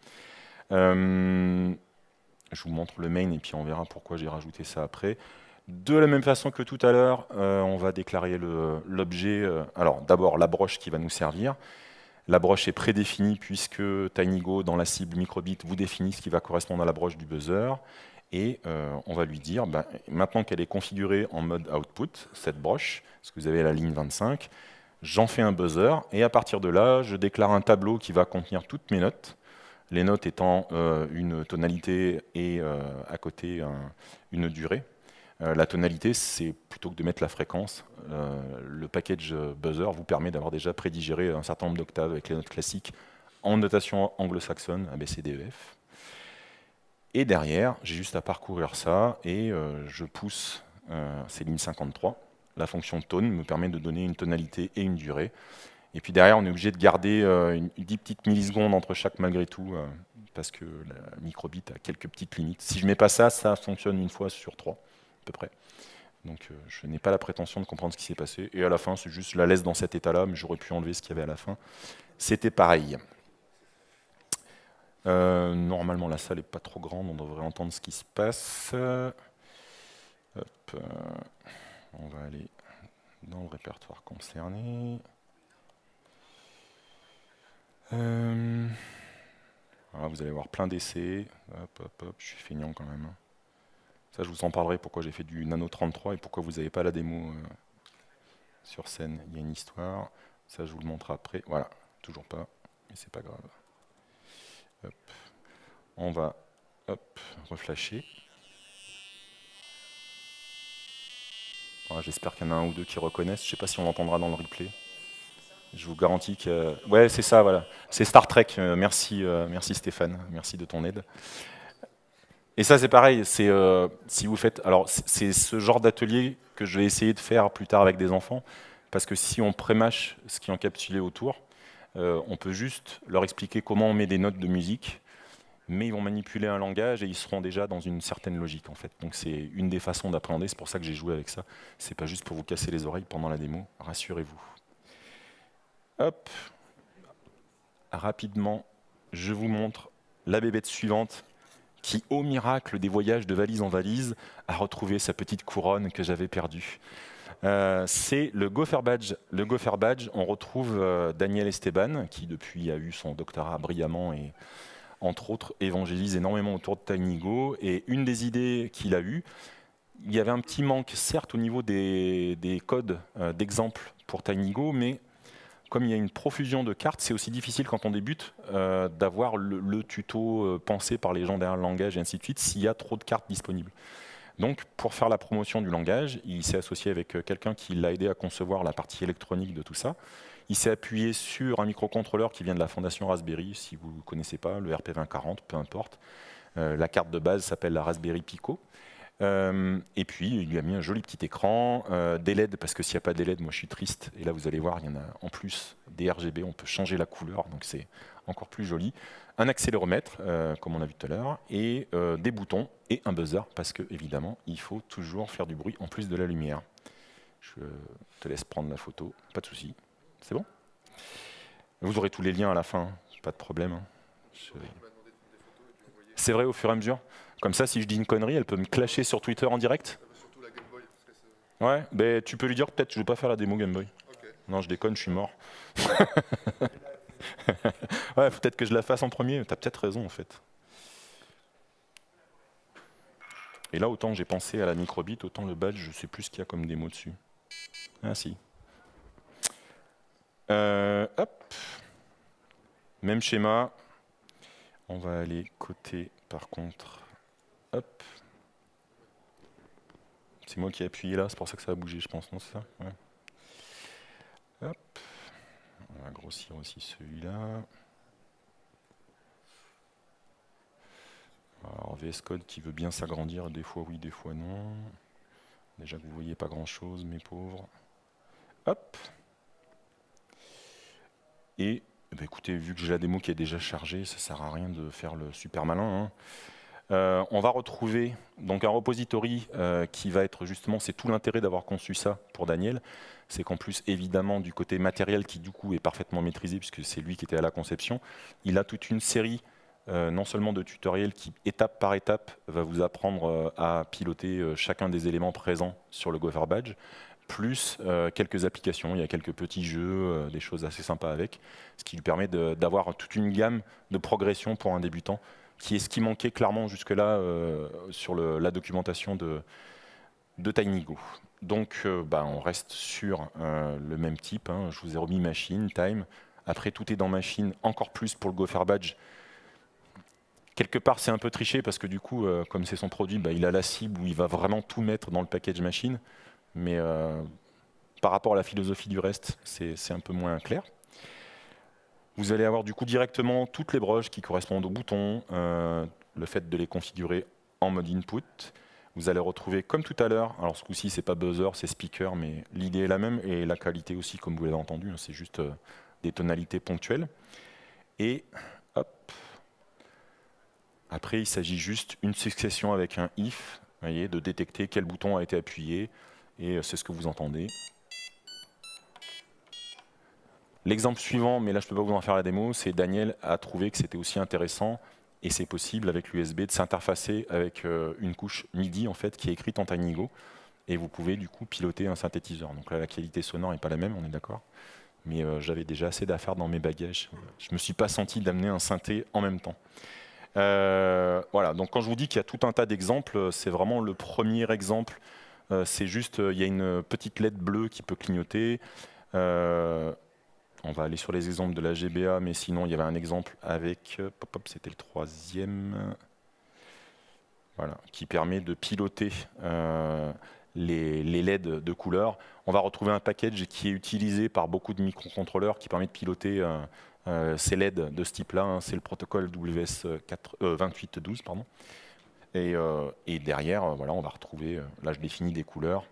je vous montre le main et puis on verra pourquoi j'ai rajouté ça après. De la même façon que tout à l'heure, on va déclarer l'objet. alors d'abord la broche qui va nous servir. La broche est prédéfinie puisque TinyGo, dans la cible microbit, vous définit ce qui va correspondre à la broche du buzzer. Et euh, on va lui dire, ben, maintenant qu'elle est configurée en mode output, cette broche, ce que vous avez la ligne 25, j'en fais un buzzer, et à partir de là, je déclare un tableau qui va contenir toutes mes notes, les notes étant euh, une tonalité et euh, à côté une durée. la tonalité, c'est plutôt que de mettre la fréquence, le package buzzer vous permet d'avoir déjà prédigéré un certain nombre d'octaves avec les notes classiques en notation anglo-saxonne, ABCDEF. Et derrière, j'ai juste à parcourir ça et euh, je pousse euh, ces lignes 53. La fonction tone me permet de donner une tonalité et une durée. Et puis derrière, on est obligé de garder euh, une, 10 petites millisecondes entre chaque malgré tout, parce que la microbit a quelques petites limites. Si je ne mets pas ça, ça fonctionne une fois sur trois, à peu près. Donc je n'ai pas la prétention de comprendre ce qui s'est passé. Et à la fin, c'est juste la laisse dans cet état-là, mais j'aurais pu enlever ce qu'il y avait à la fin. C'était pareil. Euh, normalement, la salle n'est pas trop grande, on devrait entendre ce qui se passe. Euh, on va aller dans le répertoire concerné. Euh, vous allez voir plein d'essais. je suis feignant quand même. Ça, je vous en parlerai pourquoi j'ai fait du Nano 33 et pourquoi vous n'avez pas la démo sur scène. Il y a une histoire. Ça, je vous le montre après. Voilà, toujours pas, mais c'est pas grave. On va hop, reflasher. J'espère qu'il y en a un ou deux qui reconnaissent. Je ne sais pas si on l'entendra dans le replay. Je vous garantis que... Ouais, c'est ça, voilà. C'est Star Trek. Euh, merci, euh, merci Stéphane. Merci de ton aide. Et ça, c'est pareil. C'est euh, si vous faites... Alors, c'est ce genre d'atelier que je vais essayer de faire plus tard avec des enfants. Parce que si on prémâche ce qui est encapsulé autour, on peut juste leur expliquer comment on met des notes de musique mais ils vont manipuler un langage et ils seront déjà dans une certaine logique en fait. Donc c'est une des façons d'appréhender, c'est pour ça que j'ai joué avec ça. C'est pas juste pour vous casser les oreilles pendant la démo, rassurez-vous. Hop, rapidement, je vous montre la bébête suivante qui, au miracle des voyages de valise en valise, a retrouvé sa petite couronne que j'avais perdue. Euh, c'est le Gopher Badge. Le Gopher Badge, on retrouve euh, Daniel Esteban, qui depuis a eu son doctorat brillamment et entre autres, évangélise énormément autour de TinyGo. Et une des idées qu'il a eues, il y avait un petit manque, certes, au niveau des, codes euh, d'exemple pour TinyGo, mais comme il y a une profusion de cartes, c'est aussi difficile quand on débute d'avoir le, tuto euh, pensé par les gens derrière le langage et ainsi de suite s'il y a trop de cartes disponibles. Donc, pour faire la promotion du langage, il s'est associé avec quelqu'un qui l'a aidé à concevoir la partie électronique de tout ça. Il s'est appuyé sur un microcontrôleur qui vient de la fondation Raspberry, si vous ne connaissez pas, le RP2040, peu importe. Euh, la carte de base s'appelle la Raspberry Pico. Euh, et puis, il lui a mis un joli petit écran, euh, des LED, parce que s'il n'y a pas des LED, moi je suis triste. Et là, vous allez voir, il y en a en plus des RGB, on peut changer la couleur, donc c'est encore plus joli. Un accéléromètre, comme on a vu tout à l'heure, et des boutons et un buzzer, parce que évidemment, il faut toujours faire du bruit en plus de la lumière. Je te laisse prendre la photo, pas de souci. C'est bon? Vous aurez tous les liens à la fin, pas de problème. Hein. C'est vrai au fur et à mesure? Comme ça, si je dis une connerie, elle peut me clasher sur Twitter en direct? Ouais, ben, tu peux lui dire peut-être je ne vais pas faire la démo Game Boy. Non, je déconne, je suis mort. ouais, peut-être que je la fasse en premier, tu as peut-être raison en fait. Et là, autant j'ai pensé à la microbit, autant le badge, je sais plus ce qu'il y a comme démo dessus. Ah si, euh, hop. Même schéma. On va aller côté, par contre. Hop. C'est moi qui ai appuyé là, c'est pour ça que ça a bougé, je pense, non C'est ça? Hop. On va grossir aussi celui-là. Alors VS Code qui veut bien s'agrandir, des fois oui, des fois non. Déjà que vous voyez pas grand chose, mes pauvres. Hop. Et ben, écoutez, vu que j'ai la démo qui est déjà chargée, ça sert à rien de faire le super malin. Hein. On va retrouver donc un repository qui va être justement, c'est tout l'intérêt d'avoir conçu ça pour Daniel, c'est qu'en plus évidemment du côté matériel qui du coup est parfaitement maîtrisé puisque c'est lui qui était à la conception, il a toute une série non seulement de tutoriels qui étape par étape va vous apprendre à piloter chacun des éléments présents sur le Gopher Badge, plus euh, quelques applications, il y a quelques petits jeux, euh, des choses assez sympas avec, ce qui lui permet d'avoir toute une gamme de progression pour un débutant, qui est ce qui manquait clairement jusque-là euh, sur la documentation de, de TinyGo. Donc bah, on reste sur le même type, hein. je vous ai remis machine, time, après tout est dans machine, encore plus pour le Gopher Badge, quelque part, c'est un peu triché parce que du coup, comme c'est son produit, bah, il a la cible où il va vraiment tout mettre dans le package machine mais euh, par rapport à la philosophie du reste, c'est un peu moins clair. Vous allez avoir du coup directement toutes les broches qui correspondent aux boutons, euh, le fait de les configurer en mode input. Vous allez retrouver comme tout à l'heure, alors ce coup-ci c'est pas buzzer, c'est speaker, mais l'idée est la même et la qualité aussi comme vous l'avez entendu, hein, c'est juste euh, des tonalités ponctuelles. Et hop, après il s'agit juste une succession avec un if, voyez, de détecter quel bouton a été appuyé, et euh, c'est ce que vous entendez. L'exemple suivant, mais là je ne peux pas vous en faire la démo, c'est Daniel a trouvé que c'était aussi intéressant et c'est possible avec l'USB de s'interfacer avec euh, une couche MIDI en fait qui est écrite en TinyGo et vous pouvez du coup piloter un synthétiseur. Donc là la qualité sonore n'est pas la même, on est d'accord mais euh, j'avais déjà assez d'affaires dans mes bagages. Je ne me suis pas senti d'amener un synthé en même temps. voilà, donc quand je vous dis qu'il y a tout un tas d'exemples, c'est vraiment le premier exemple euh, c'est juste, euh, il y a une petite LED bleue qui peut clignoter. Euh, on va aller sur les exemples de la GBA, mais sinon, il y avait un exemple avec, c'était le troisième, voilà, qui permet de piloter les, LED de couleur. On va retrouver un package qui est utilisé par beaucoup de microcontrôleurs qui permet de piloter ces LED de ce type-là. Hein. C'est le protocole WS2812. pardon. Euh, et, derrière, euh, on va retrouver, euh, là je définis des couleurs,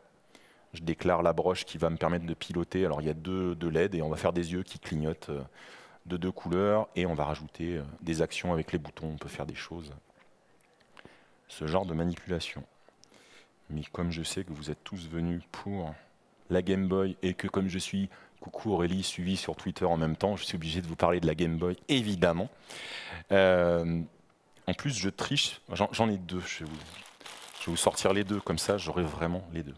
je déclare la broche qui va me permettre de piloter. Alors il y a deux, LED et on va faire des yeux qui clignotent de deux couleurs et on va rajouter des actions avec les boutons, on peut faire des choses. Ce genre de manipulation. Mais comme je sais que vous êtes tous venus pour la Game Boy et que comme je suis, coucou Aurélie, suivi sur Twitter en même temps, je suis obligé de vous parler de la Game Boy, évidemment. En plus, je triche. J'en ai deux. Je vais, vous, sortir les deux. Comme ça, j'aurai vraiment les deux.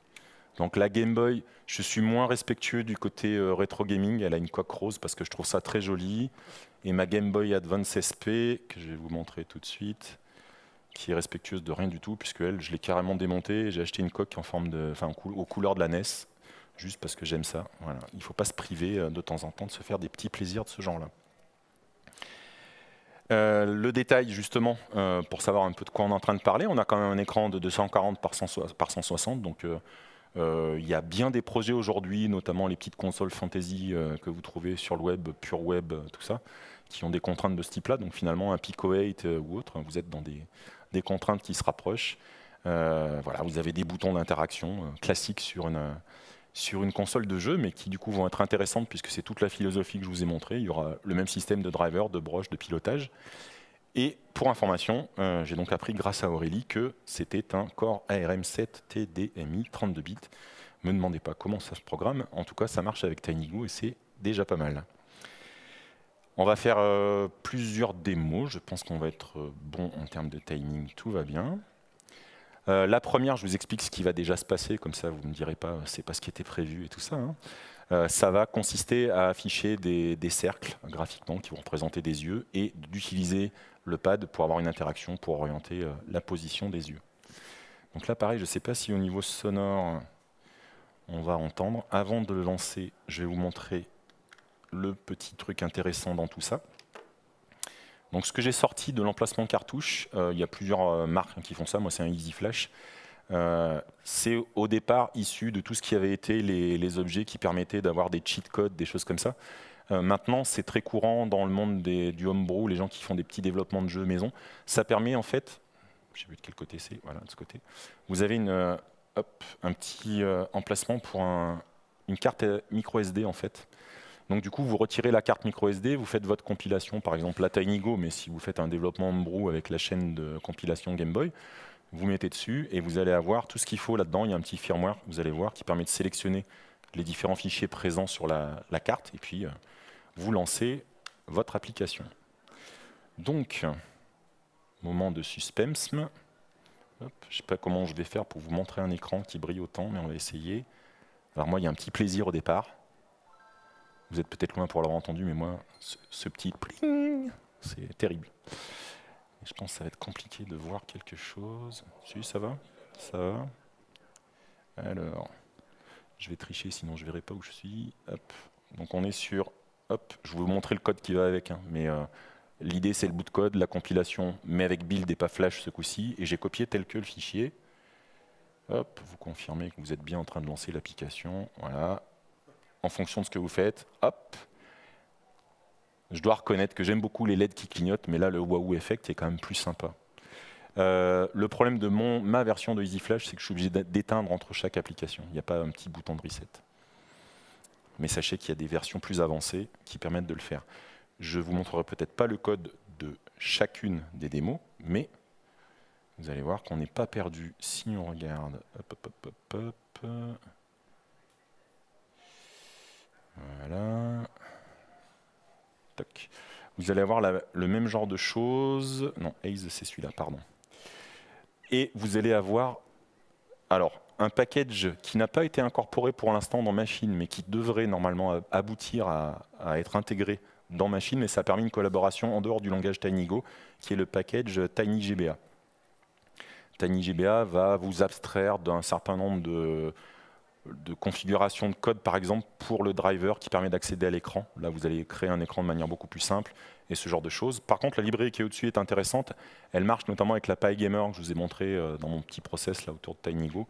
Donc la Game Boy, je suis moins respectueux du côté euh, rétro gaming. Elle a une coque rose parce que je trouve ça très joli. Et ma Game Boy Advance SP, que je vais vous montrer tout de suite, qui est respectueuse de rien du tout, puisque elle, je l'ai carrément démontée. J'ai acheté une coque en forme de, enfin, aux couleurs de la NES, juste parce que j'aime ça. Il ne faut pas se priver euh, de temps en temps de se faire des petits plaisirs de ce genre-là. Euh, le détail, justement, pour savoir un peu de quoi on est en train de parler, on a quand même un écran de 240 par, 160, donc il y a bien des projets aujourd'hui, notamment les petites consoles fantasy que vous trouvez sur le web, pure web, tout ça, qui ont des contraintes de ce type-là. Donc finalement, un Pico 8 ou autre, vous êtes dans des, contraintes qui se rapprochent. voilà, vous avez des boutons d'interaction classiques sur une sur une console de jeu, mais qui du coup vont être intéressantes puisque c'est toute la philosophie que je vous ai montré. Il y aura le même système de driver, de broche, de pilotage. Et pour information, euh, j'ai donc appris grâce à Aurélie que c'était un Core ARM7 TDMI 32 bits. Me demandez pas comment ça se programme. En tout cas, ça marche avec TinyGo et c'est déjà pas mal. On va faire euh, plusieurs démos. Je pense qu'on va être euh, bon en termes de timing. Tout va bien. La première, je vous explique ce qui va déjà se passer, comme ça vous ne me direz pas c'est pas ce qui était prévu et tout ça. Hein. Ça va consister à afficher des, cercles graphiquement qui vont représenter des yeux et d'utiliser le pad pour avoir une interaction pour orienter euh, la position des yeux. Donc là pareil, je ne sais pas si au niveau sonore on va entendre. Avant de le lancer, je vais vous montrer le petit truc intéressant dans tout ça. Donc ce que j'ai sorti de l'emplacement cartouche, euh, il y a plusieurs euh, marques qui font ça, moi c'est un Easy Flash. C'est au départ issu de tout ce qui avait été les, objets qui permettaient d'avoir des cheat codes, des choses comme ça. Maintenant, c'est très courant dans le monde du homebrew, les gens qui font des petits développements de jeux maison. Ça permet en fait, je sais plus de quel côté c'est, voilà, de ce côté. Vous avez une, un petit emplacement pour une carte micro SD en fait Donc du coup, vous retirez la carte micro SD, vous faites votre compilation, par exemple la TinyGo, mais si vous faites un développement Homebrew avec la chaîne de compilation Game Boy, vous mettez dessus et vous allez avoir tout ce qu'il faut là-dedans. Il y a un petit firmware, vous allez voir, qui permet de sélectionner les différents fichiers présents sur la, carte et puis euh, vous lancez votre application. Donc, moment de suspense. je ne sais pas comment je vais faire pour vous montrer un écran qui brille autant, mais on va essayer. Alors moi, il y a un petit plaisir au départ. Vous êtes peut-être loin pour l'avoir entendu, mais moi, ce, petit pling, c'est terrible. je pense que ça va être compliqué de voir quelque chose. Si, ça va? Ça va? Alors, je vais tricher, sinon je ne verrai pas où je suis. Donc on est sur... Hop, je vais vous montrer le code qui va avec, hein, mais euh, l'idée c'est le bout de code, la compilation, mais avec build et pas flash ce coup-ci, et j'ai copié tel que le fichier. Hop, vous confirmez que vous êtes bien en train de lancer l'application. Voilà, en fonction de ce que vous faites. Hop. Je dois reconnaître que j'aime beaucoup les LED qui clignotent, mais là, le Wahoo Effect est quand même plus sympa. Euh, le problème de ma version de EasyFlash, c'est que je suis obligé d'éteindre entre chaque application. Il n'y a pas un petit bouton de reset. Mais sachez qu'il y a des versions plus avancées qui permettent de le faire. Je vous montrerai peut-être pas le code de chacune des démos, mais vous allez voir qu'on n'est pas perdu si on regarde. Hop, hop, hop, voilà. Vous allez avoir le même genre de choses. Non, Ace, c'est celui-là, pardon. Et vous allez avoir alors, un package qui n'a pas été incorporé pour l'instant dans Machine, mais qui devrait normalement aboutir à, être intégré dans Machine, et ça a permis une collaboration en dehors du langage TinyGo, qui est le package TinyGBA. TinyGBA va vous abstraire d'un certain nombre de, de configuration de code, par exemple, pour le driver qui permet d'accéder à l'écran. Là, vous allez créer un écran de manière beaucoup plus simple et ce genre de choses. Par contre, la librairie qui est au-dessus est intéressante. Elle marche notamment avec la PyGamer que je vous ai montré euh, dans mon petit process là autour de TinyGo.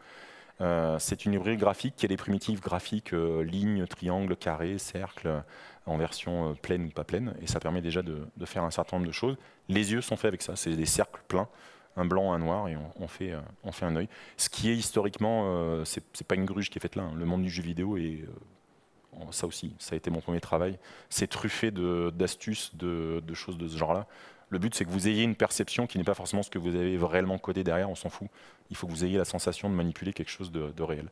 Euh, c'est une librairie graphique qui a des primitives graphiques euh, ligne, triangle, carré, cercle, en version pleine ou pas pleine. Et ça permet déjà de, faire un certain nombre de choses. Les yeux sont faits avec ça, c'est des cercles pleins un blanc, un noir, et on, fait, euh, un œil. Ce qui est historiquement, euh, c'est pas une gruge qui est faite là. Hein. Le monde du jeu vidéo est euh, ça aussi, ça a été mon premier travail. C'est truffé d'astuces, de, choses de ce genre-là. Le but, c'est que vous ayez une perception qui n'est pas forcément ce que vous avez réellement codé derrière, on s'en fout. Il faut que vous ayez la sensation de manipuler quelque chose de, réel.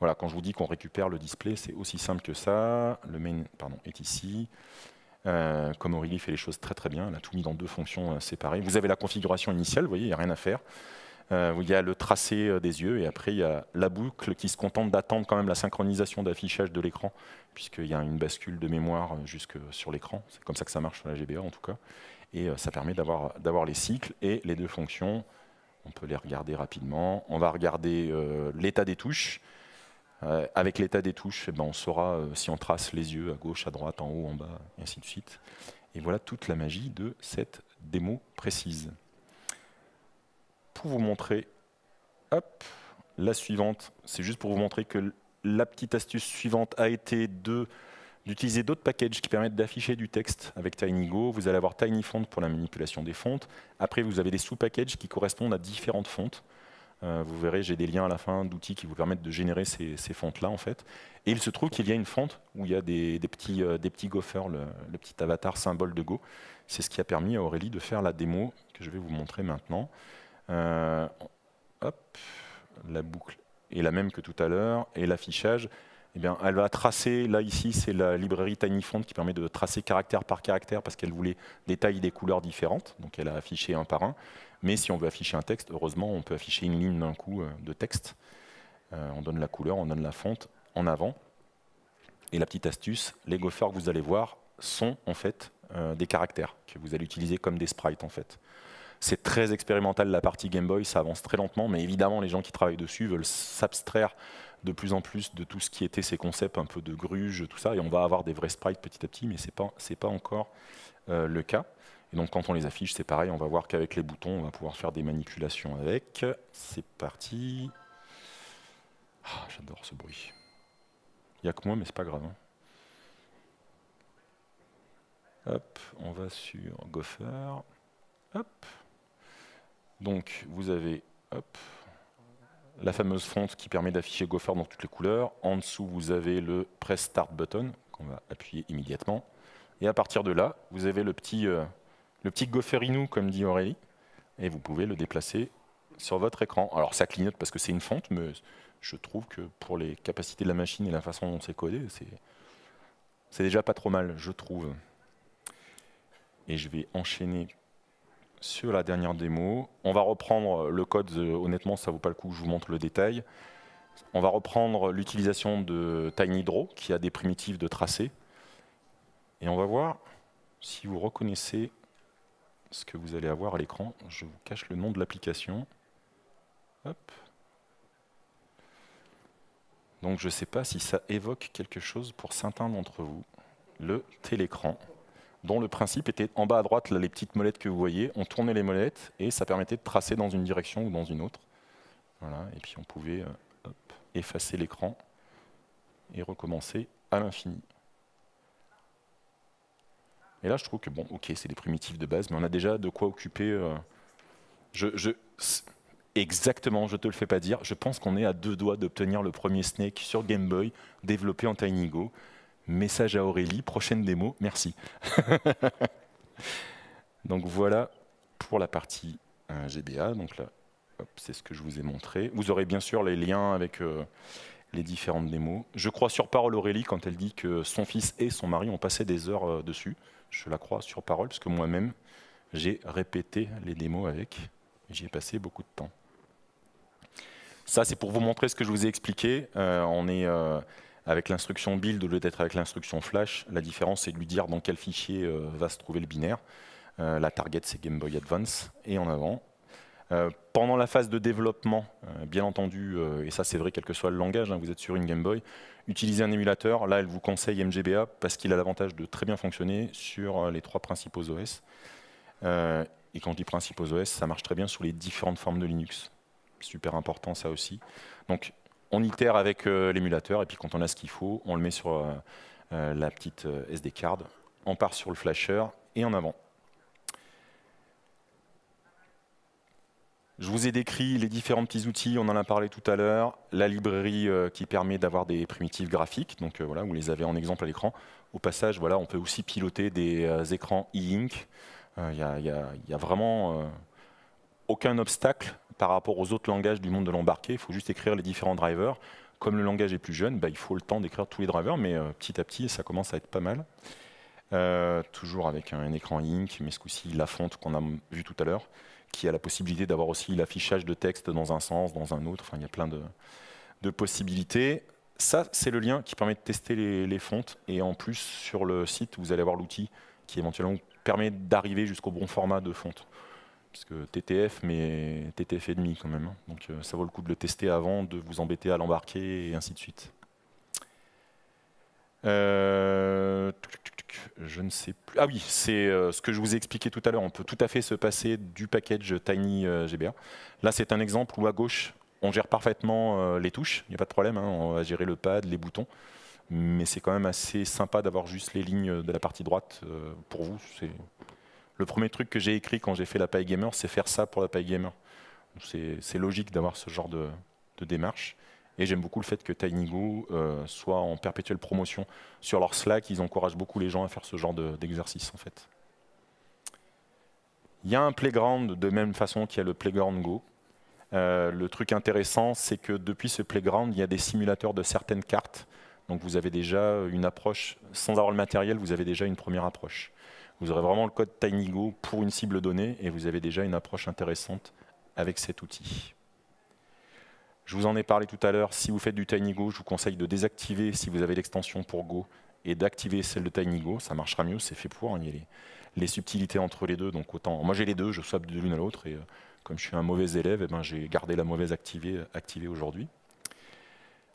Voilà, quand je vous dis qu'on récupère le display, c'est aussi simple que ça. Le main pardon, est ici. Euh, comme Aurélie fait les choses très très bien, elle a tout mis dans deux fonctions euh, séparées. Vous avez la configuration initiale, vous voyez, il n'y a rien à faire. Euh, il y a le tracé des yeux et après il y a la boucle qui se contente d'attendre quand même la synchronisation d'affichage de l'écran puisqu'il y a une bascule de mémoire jusque sur l'écran. C'est comme ça que ça marche sur la GBA en tout cas. Et ça permet d'avoir les cycles et les deux fonctions. On peut les regarder rapidement. On va regarder l'état des touches. Euh, avec l'état des touches, eh ben, on saura euh, si on trace les yeux à gauche, à droite, en haut, en bas, et ainsi de suite. Et voilà toute la magie de cette démo précise. Pour vous montrer, hop, la suivante, c'est juste pour vous montrer que la petite astuce suivante a été d'utiliser d'autres packages qui permettent d'afficher du texte avec TinyGo. Vous allez avoir TinyFont pour la manipulation des fontes. Après, vous avez des sous-packages qui correspondent à différentes fontes. Euh, vous verrez, j'ai des liens à la fin d'outils qui vous permettent de générer ces, fontes-là. en fait. Et il se trouve qu'il y a une fonte où il y a des, petits, euh, gophers, le, petit avatar symbole de Go. C'est ce qui a permis à Aurélie de faire la démo que je vais vous montrer maintenant. Euh, la boucle est la même que tout à l'heure. Et l'affichage, eh bien, elle va tracer, là ici c'est la librairie TinyFont qui permet de tracer caractère par caractère parce qu'elle voulait des tailles des couleurs différentes. Donc elle a affiché un par un. Mais si on veut afficher un texte, heureusement, on peut afficher une ligne d'un coup euh, de texte. Euh, on donne la couleur, on donne la fonte en avant. Et la petite astuce, les gophers que vous allez voir sont en fait euh, des caractères que vous allez utiliser comme des sprites en fait. C'est très expérimental la partie Game Boy, ça avance très lentement, mais évidemment les gens qui travaillent dessus veulent s'abstraire de plus en plus de tout ce qui était ces concepts un peu de gruge, tout ça, et on va avoir des vrais sprites petit à petit, mais ce n'est pas, encore le cas. Et donc quand on les affiche, c'est pareil, on va voir qu'avec les boutons, on va pouvoir faire des manipulations avec. C'est parti. Ah, j'adore ce bruit. Il n'y a que moi, mais c'est pas grave. Hein. Hop, on va sur Gopher. Hop. Donc vous avez hop, la fameuse fonte qui permet d'afficher Gopher dans toutes les couleurs. En dessous, vous avez le Press Start Button qu'on va appuyer immédiatement. Et à partir de là, vous avez le petit, euh, le comme dit Aurélie, et vous pouvez le déplacer sur votre écran. Alors ça clignote parce que c'est une fonte, mais je trouve que pour les capacités de la machine et la façon dont c'est codé, c'est déjà pas trop mal, je trouve. Et je vais enchaîner sur la dernière démo. On va reprendre le code, euh, honnêtement ça vaut pas le coup, je vous montre le détail. On va reprendre l'utilisation de TinyDraw qui a des primitives de tracé. Et on va voir si vous reconnaissez ce que vous allez avoir à l'écran. Je vous cache le nom de l'application. Donc je ne sais pas si ça évoque quelque chose pour certains d'entre vous. Le télécran, dont le principe était en bas à droite, les petites molettes que vous voyez, on tournait les molettes et ça permettait de tracer dans une direction ou dans une autre. Voilà, et puis on pouvait euh, effacer l'écran et recommencer à l'infini. Et là, je trouve que, bon, ok, c'est des primitives de base, mais on a déjà de quoi occuper. Euh, je, exactement, je te le fais pas dire. Je pense qu'on est à deux doigts d'obtenir le premier Snake sur Game Boy, développé en TinyGo. Message à Aurélie, prochaine démo, merci. donc voilà pour la partie euh, GBA. C'est ce que je vous ai montré. Vous aurez bien sûr les liens avec euh, les différentes démos. Je crois sur parole Aurélie quand elle dit que son fils et son mari ont passé des heures dessus je la crois sur parole, parce que moi-même, j'ai répété les démos avec, j'y ai passé beaucoup de temps. Ça, c'est pour vous montrer ce que je vous ai expliqué. Euh, on est euh, avec l'instruction build au lieu d'être avec l'instruction flash. La différence, c'est de lui dire dans quel fichier euh, va se trouver le binaire. la target, c'est Game Boy Advance, et en avant. pendant la phase de développement, bien entendu, et ça c'est vrai quel que soit le langage, hein, vous êtes sur une Game Boy, Utilisez un émulateur. Là, elle vous conseille MGBA parce qu'il a l'avantage de très bien fonctionner sur euh, les trois principaux OS. Euh, et quand je dis principaux OS, ça marche très bien sur les différentes formes de Linux. Super important ça aussi. Donc on itère avec euh, l'émulateur et puis quand on a ce qu'il faut, on le met sur la petite SD card. On part sur le flasher et en avant. Je vous ai décrit les différents petits outils, on en a parlé tout à l'heure, la librairie euh, qui permet d'avoir des primitives graphiques, donc euh, voilà, vous les avez en exemple à l'écran. Au passage, voilà, on peut aussi piloter des euh, écrans e-ink. Il n'y a, vraiment aucun obstacle par rapport aux autres langages du monde de l'embarqué. Il faut juste écrire les différents drivers. Comme le langage est plus jeune, bah, il faut le temps d'écrire tous les drivers, mais petit à petit, ça commence à être pas mal. toujours avec un, écran e-ink, mais ce coup-ci, la fonte qu'on a vu tout à l'heure qui a la possibilité d'avoir aussi l'affichage de texte dans un sens, dans un autre. Enfin, il y a plein de, possibilités. Ça, c'est le lien qui permet de tester les, fontes. Et en plus, sur le site, vous allez avoir l'outil qui éventuellement permet d'arriver jusqu'au bon format de fonte. Parce que TTF, mais TTF et demi quand même. Hein. Donc euh, ça vaut le coup de le tester avant de vous embêter à l'embarquer et ainsi de suite. Euh, je ne sais plus. Ah oui, c'est euh, ce que je vous ai expliqué tout à l'heure. On peut tout à fait se passer du package Tiny GBA. Là, c'est un exemple où à gauche, on gère parfaitement les touches. Il n'y a pas de problème. Hein. On va gérer le pad, les boutons. Mais c'est quand même assez sympa d'avoir juste les lignes de la partie droite pour vous. Le premier truc que j'ai écrit quand j'ai fait la paille gamer, c'est faire ça pour la paille gamer. C'est logique d'avoir ce genre de démarche. Et j'aime beaucoup le fait que TinyGo euh, soit en perpétuelle promotion sur leur Slack. Ils encouragent beaucoup les gens à faire ce genre d'exercice en fait. Il y a un playground de même façon qu'il y a le Playground Go. Euh, le truc intéressant, c'est que depuis ce playground, il y a des simulateurs de certaines cartes. Donc vous avez déjà une approche, sans avoir le matériel, vous avez déjà une première approche. Vous aurez vraiment le code TinyGo pour une cible donnée et vous avez déjà une approche intéressante avec cet outil. Je vous en ai parlé tout à l'heure, si vous faites du TinyGo, je vous conseille de désactiver si vous avez l'extension pour Go et d'activer celle de TinyGo, ça marchera mieux, c'est fait pour, il y a les, subtilités entre les deux, donc autant, moi j'ai les deux, je swap de l'une à l'autre, et euh, comme je suis un mauvais élève, eh ben, j'ai gardé la mauvaise activée, activée aujourd'hui.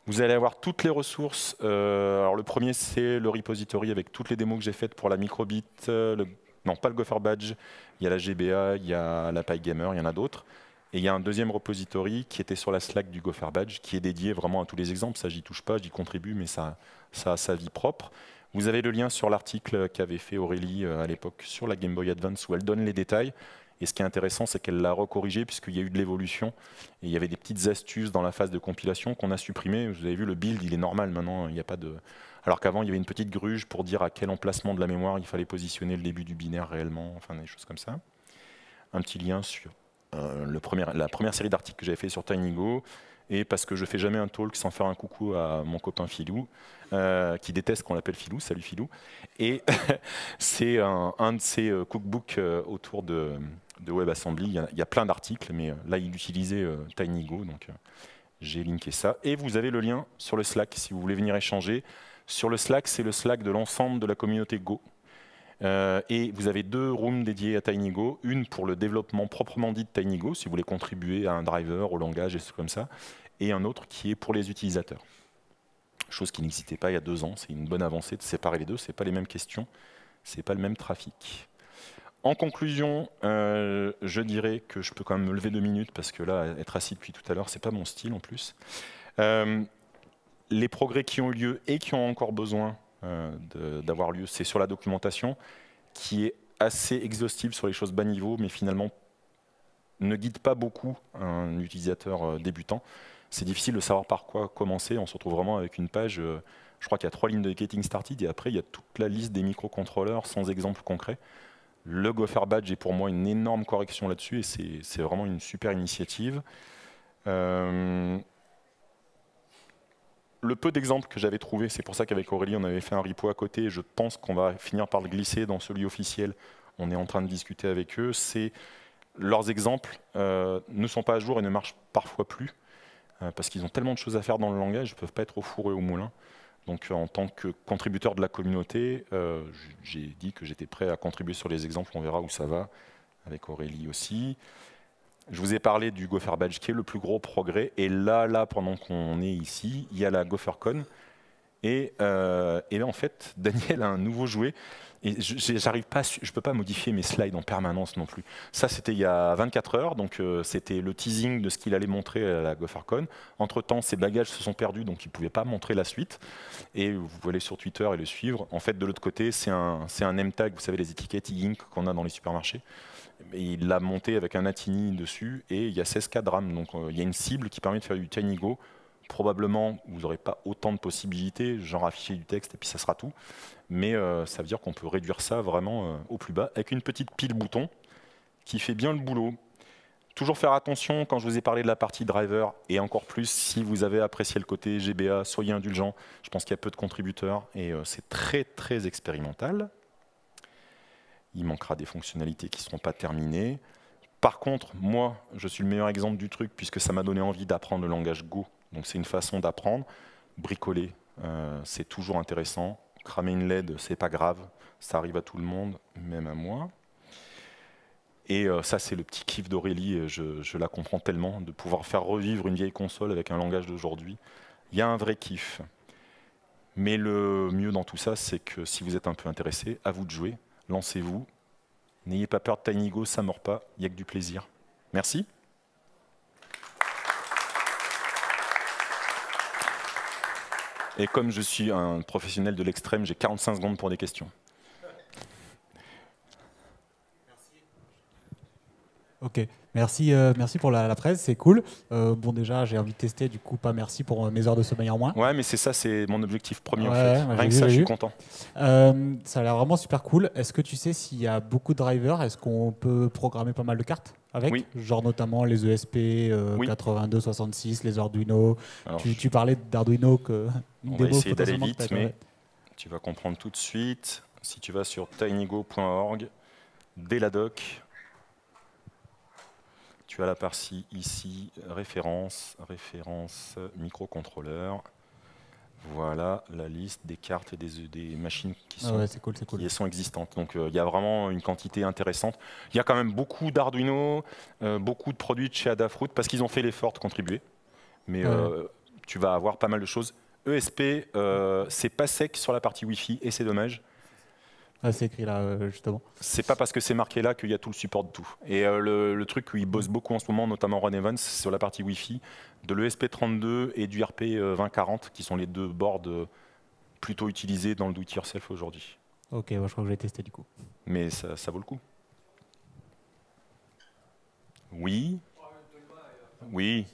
Vous allez avoir toutes les ressources. Euh, le premier, c'est le repository avec toutes les démos que j'ai faites pour la microbit, euh, non pas le Gopher Badge, il y a la GBA, il y a la Gamer, il y en a d'autres. Et il y a un deuxième repository qui était sur la Slack du Gopher Badge, qui est dédié vraiment à tous les exemples. Ça, j'y touche pas, j'y contribue, mais ça, ça a sa vie propre. Vous avez le lien sur l'article qu'avait fait Aurélie euh, à l'époque sur la Game Boy Advance, où elle donne les détails. Et ce qui est intéressant, c'est qu'elle l'a recorrigé, puisqu'il y a eu de l'évolution. Et il y avait des petites astuces dans la phase de compilation qu'on a supprimées. Vous avez vu, le build, il est normal maintenant. Il n'y a pas de... alors qu'avant il y avait une petite gruge pour dire à quel emplacement de la mémoire il fallait positionner le début du binaire réellement, enfin des choses comme ça. Un petit lien sur euh, la première série d'articles que j'avais fait sur TinyGo, et parce que je fais jamais un talk sans faire un coucou à mon copain Filou, euh, qui déteste qu'on l'appelle Filou, salut Filou, et c'est un, de ses euh, cookbooks autour de, WebAssembly, il y, a, plein d'articles, mais là il utilisait TinyGo, donc j'ai linké ça. Et vous avez le lien sur le Slack si vous voulez venir échanger. Sur le Slack, c'est le Slack de l'ensemble de la communauté Go. Euh, et vous avez deux rooms dédiés à TinyGo, une pour le développement proprement dit de TinyGo, si vous voulez contribuer à un driver, au langage et ce comme ça, et un autre qui est pour les utilisateurs. Chose qui n'existait pas il y a deux ans, c'est une bonne avancée de séparer les deux, ce pas les mêmes questions, ce n'est pas le même trafic. En conclusion, euh, je dirais que je peux quand même me lever deux minutes parce que là, être assis depuis tout à l'heure, c'est pas mon style en plus. Euh, les progrès qui ont eu lieu et qui ont encore besoin euh, d'avoir lieu, c'est sur la documentation, qui est assez exhaustive sur les choses bas niveau, mais finalement ne guide pas beaucoup un utilisateur débutant. C'est difficile de savoir par quoi commencer. On se retrouve vraiment avec une page, je crois qu'il y a trois lignes de Getting Started, et après il y a toute la liste des microcontrôleurs sans exemple concret. Le Gopher Badge est pour moi une énorme correction là-dessus et c'est vraiment une super initiative. Euh, le peu d'exemples que j'avais trouvé, c'est pour ça qu'avec Aurélie, on avait fait un repo à côté, et je pense qu'on va finir par le glisser dans celui officiel. On est en train de discuter avec eux. C'est leurs exemples euh, ne sont pas à jour et ne marchent parfois plus, euh, parce qu'ils ont tellement de choses à faire dans le langage, ils ne peuvent pas être au four et au moulin. Donc en tant que contributeur de la communauté, euh, j'ai dit que j'étais prêt à contribuer sur les exemples, on verra où ça va, avec Aurélie aussi. Je vous ai parlé du Gopher Badge qui est le plus gros progrès. Et là, là, pendant qu'on est ici, il y a la GopherCon. Et, euh, et en fait, Daniel a un nouveau jouet et j'arrive pas, je peux pas modifier mes slides en permanence non plus. Ça, c'était il y a 24 heures, donc euh, c'était le teasing de ce qu'il allait montrer à la GopherCon. Entre temps, ses bagages se sont perdus, donc il pouvait pas montrer la suite. Et vous pouvez aller sur Twitter et le suivre. En fait, de l'autre côté, c'est un, un name tag, vous savez les étiquettes e-ink qu'on a dans les supermarchés. il l'a monté avec un Atini dessus et il y a 16K de RAM. Donc euh, il y a une cible qui permet de faire du TinyGo probablement vous n'aurez pas autant de possibilités, genre afficher du texte et puis ça sera tout. Mais euh, ça veut dire qu'on peut réduire ça vraiment euh, au plus bas avec une petite pile bouton qui fait bien le boulot. Toujours faire attention quand je vous ai parlé de la partie driver et encore plus si vous avez apprécié le côté GBA, soyez indulgents. Je pense qu'il y a peu de contributeurs et euh, c'est très très expérimental. Il manquera des fonctionnalités qui ne seront pas terminées. Par contre, moi, je suis le meilleur exemple du truc puisque ça m'a donné envie d'apprendre le langage Go donc c'est une façon d'apprendre. Bricoler, euh, c'est toujours intéressant. Cramer une LED, c'est pas grave. Ça arrive à tout le monde, même à moi. Et euh, ça, c'est le petit kiff d'Aurélie. Je, la comprends tellement de pouvoir faire revivre une vieille console avec un langage d'aujourd'hui. Il y a un vrai kiff. Mais le mieux dans tout ça, c'est que si vous êtes un peu intéressé, à vous de jouer. Lancez-vous. N'ayez pas peur de TinyGo, ça ne mord pas. Il n'y a que du plaisir. Merci. Et comme je suis un professionnel de l'extrême, j'ai 45 secondes pour des questions.
Ok, merci, euh, merci pour la, presse, c'est cool. Euh, bon, déjà, j'ai envie de tester, du coup, pas merci pour euh, mes heures de sommeil en moins.
Ouais, mais c'est ça, c'est mon objectif premier en fait. Rien que ça, je suis content.
ça a l'air vraiment super cool. Est-ce que tu sais s'il y a beaucoup de drivers? Est-ce qu'on peut programmer pas mal de cartes? Avec oui. Genre notamment les ESP 8266, les Arduino. Tu, parlais d'Arduino que.
On va essayer d'aller vite, mais tu vas comprendre tout de suite. Si tu vas sur tinygo.org, dès la doc, tu as la partie ici, référence, référence, microcontrôleur. Voilà la liste des cartes et des, machines qui, ah sont, sont existantes. Donc euh, il y a vraiment une quantité intéressante. Il y a quand même beaucoup d'Arduino, euh, beaucoup de produits de chez Adafruit parce qu'ils ont fait l'effort de contribuer. Mais euh, tu vas avoir pas mal de choses. ESP, c'est pas sec sur la partie Wi-Fi et c'est dommage.
Ah, c'est écrit là, euh, justement.
C'est pas parce que c'est marqué là qu'il y a tout le support de tout. Et euh, le, truc où ils bossent beaucoup en ce moment, notamment Ron Evans, c'est sur la partie Wi-Fi, de l'ESP32 et du RP2040, euh, qui sont les deux boards plutôt utilisés dans le do-it-yourself aujourd'hui.
Ok, je crois que je vais tester du coup.
Mais ça, ça vaut le coup. Oui. Oui.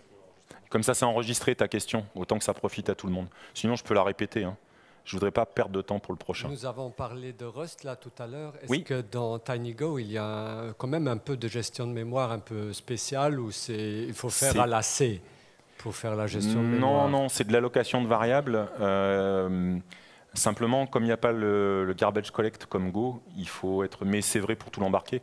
Comme ça, c'est enregistré ta question, autant que ça profite à tout le monde. Sinon, je peux la répéter. Hein. Je voudrais pas perdre de temps pour le prochain.
Nous avons parlé de Rust là tout à l'heure. Est-ce que dans TinyGo, il y a quand même un peu de gestion de mémoire un peu spéciale ou c'est il faut faire à la C pour faire la gestion de
mémoire? Non, non, c'est de l'allocation de variables. Euh, simplement, comme il n'y a pas le, garbage collect comme Go, il faut être. Mais c'est vrai pour tout l'embarquer.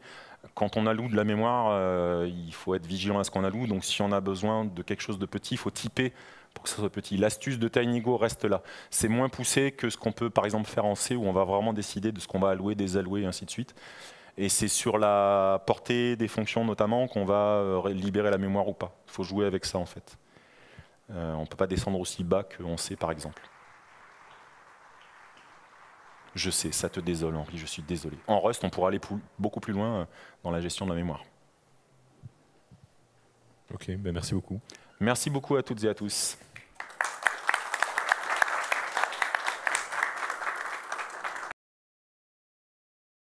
Quand on alloue de la mémoire, euh, il faut être vigilant à ce qu'on alloue. Donc, si on a besoin de quelque chose de petit, il faut typer pour que ce soit petit. L'astuce de TinyGo reste là. C'est moins poussé que ce qu'on peut par exemple faire en C où on va vraiment décider de ce qu'on va allouer, désallouer et ainsi de suite. Et c'est sur la portée des fonctions notamment qu'on va euh, libérer la mémoire ou pas. Il faut jouer avec ça en fait. Euh, on ne peut pas descendre aussi bas qu'en C par exemple. Je sais, ça te désole Henri, je suis désolé. En Rust, on pourra aller beaucoup plus loin euh, dans la gestion de la mémoire.
Ok, ben merci beaucoup.
Merci beaucoup à toutes et à tous.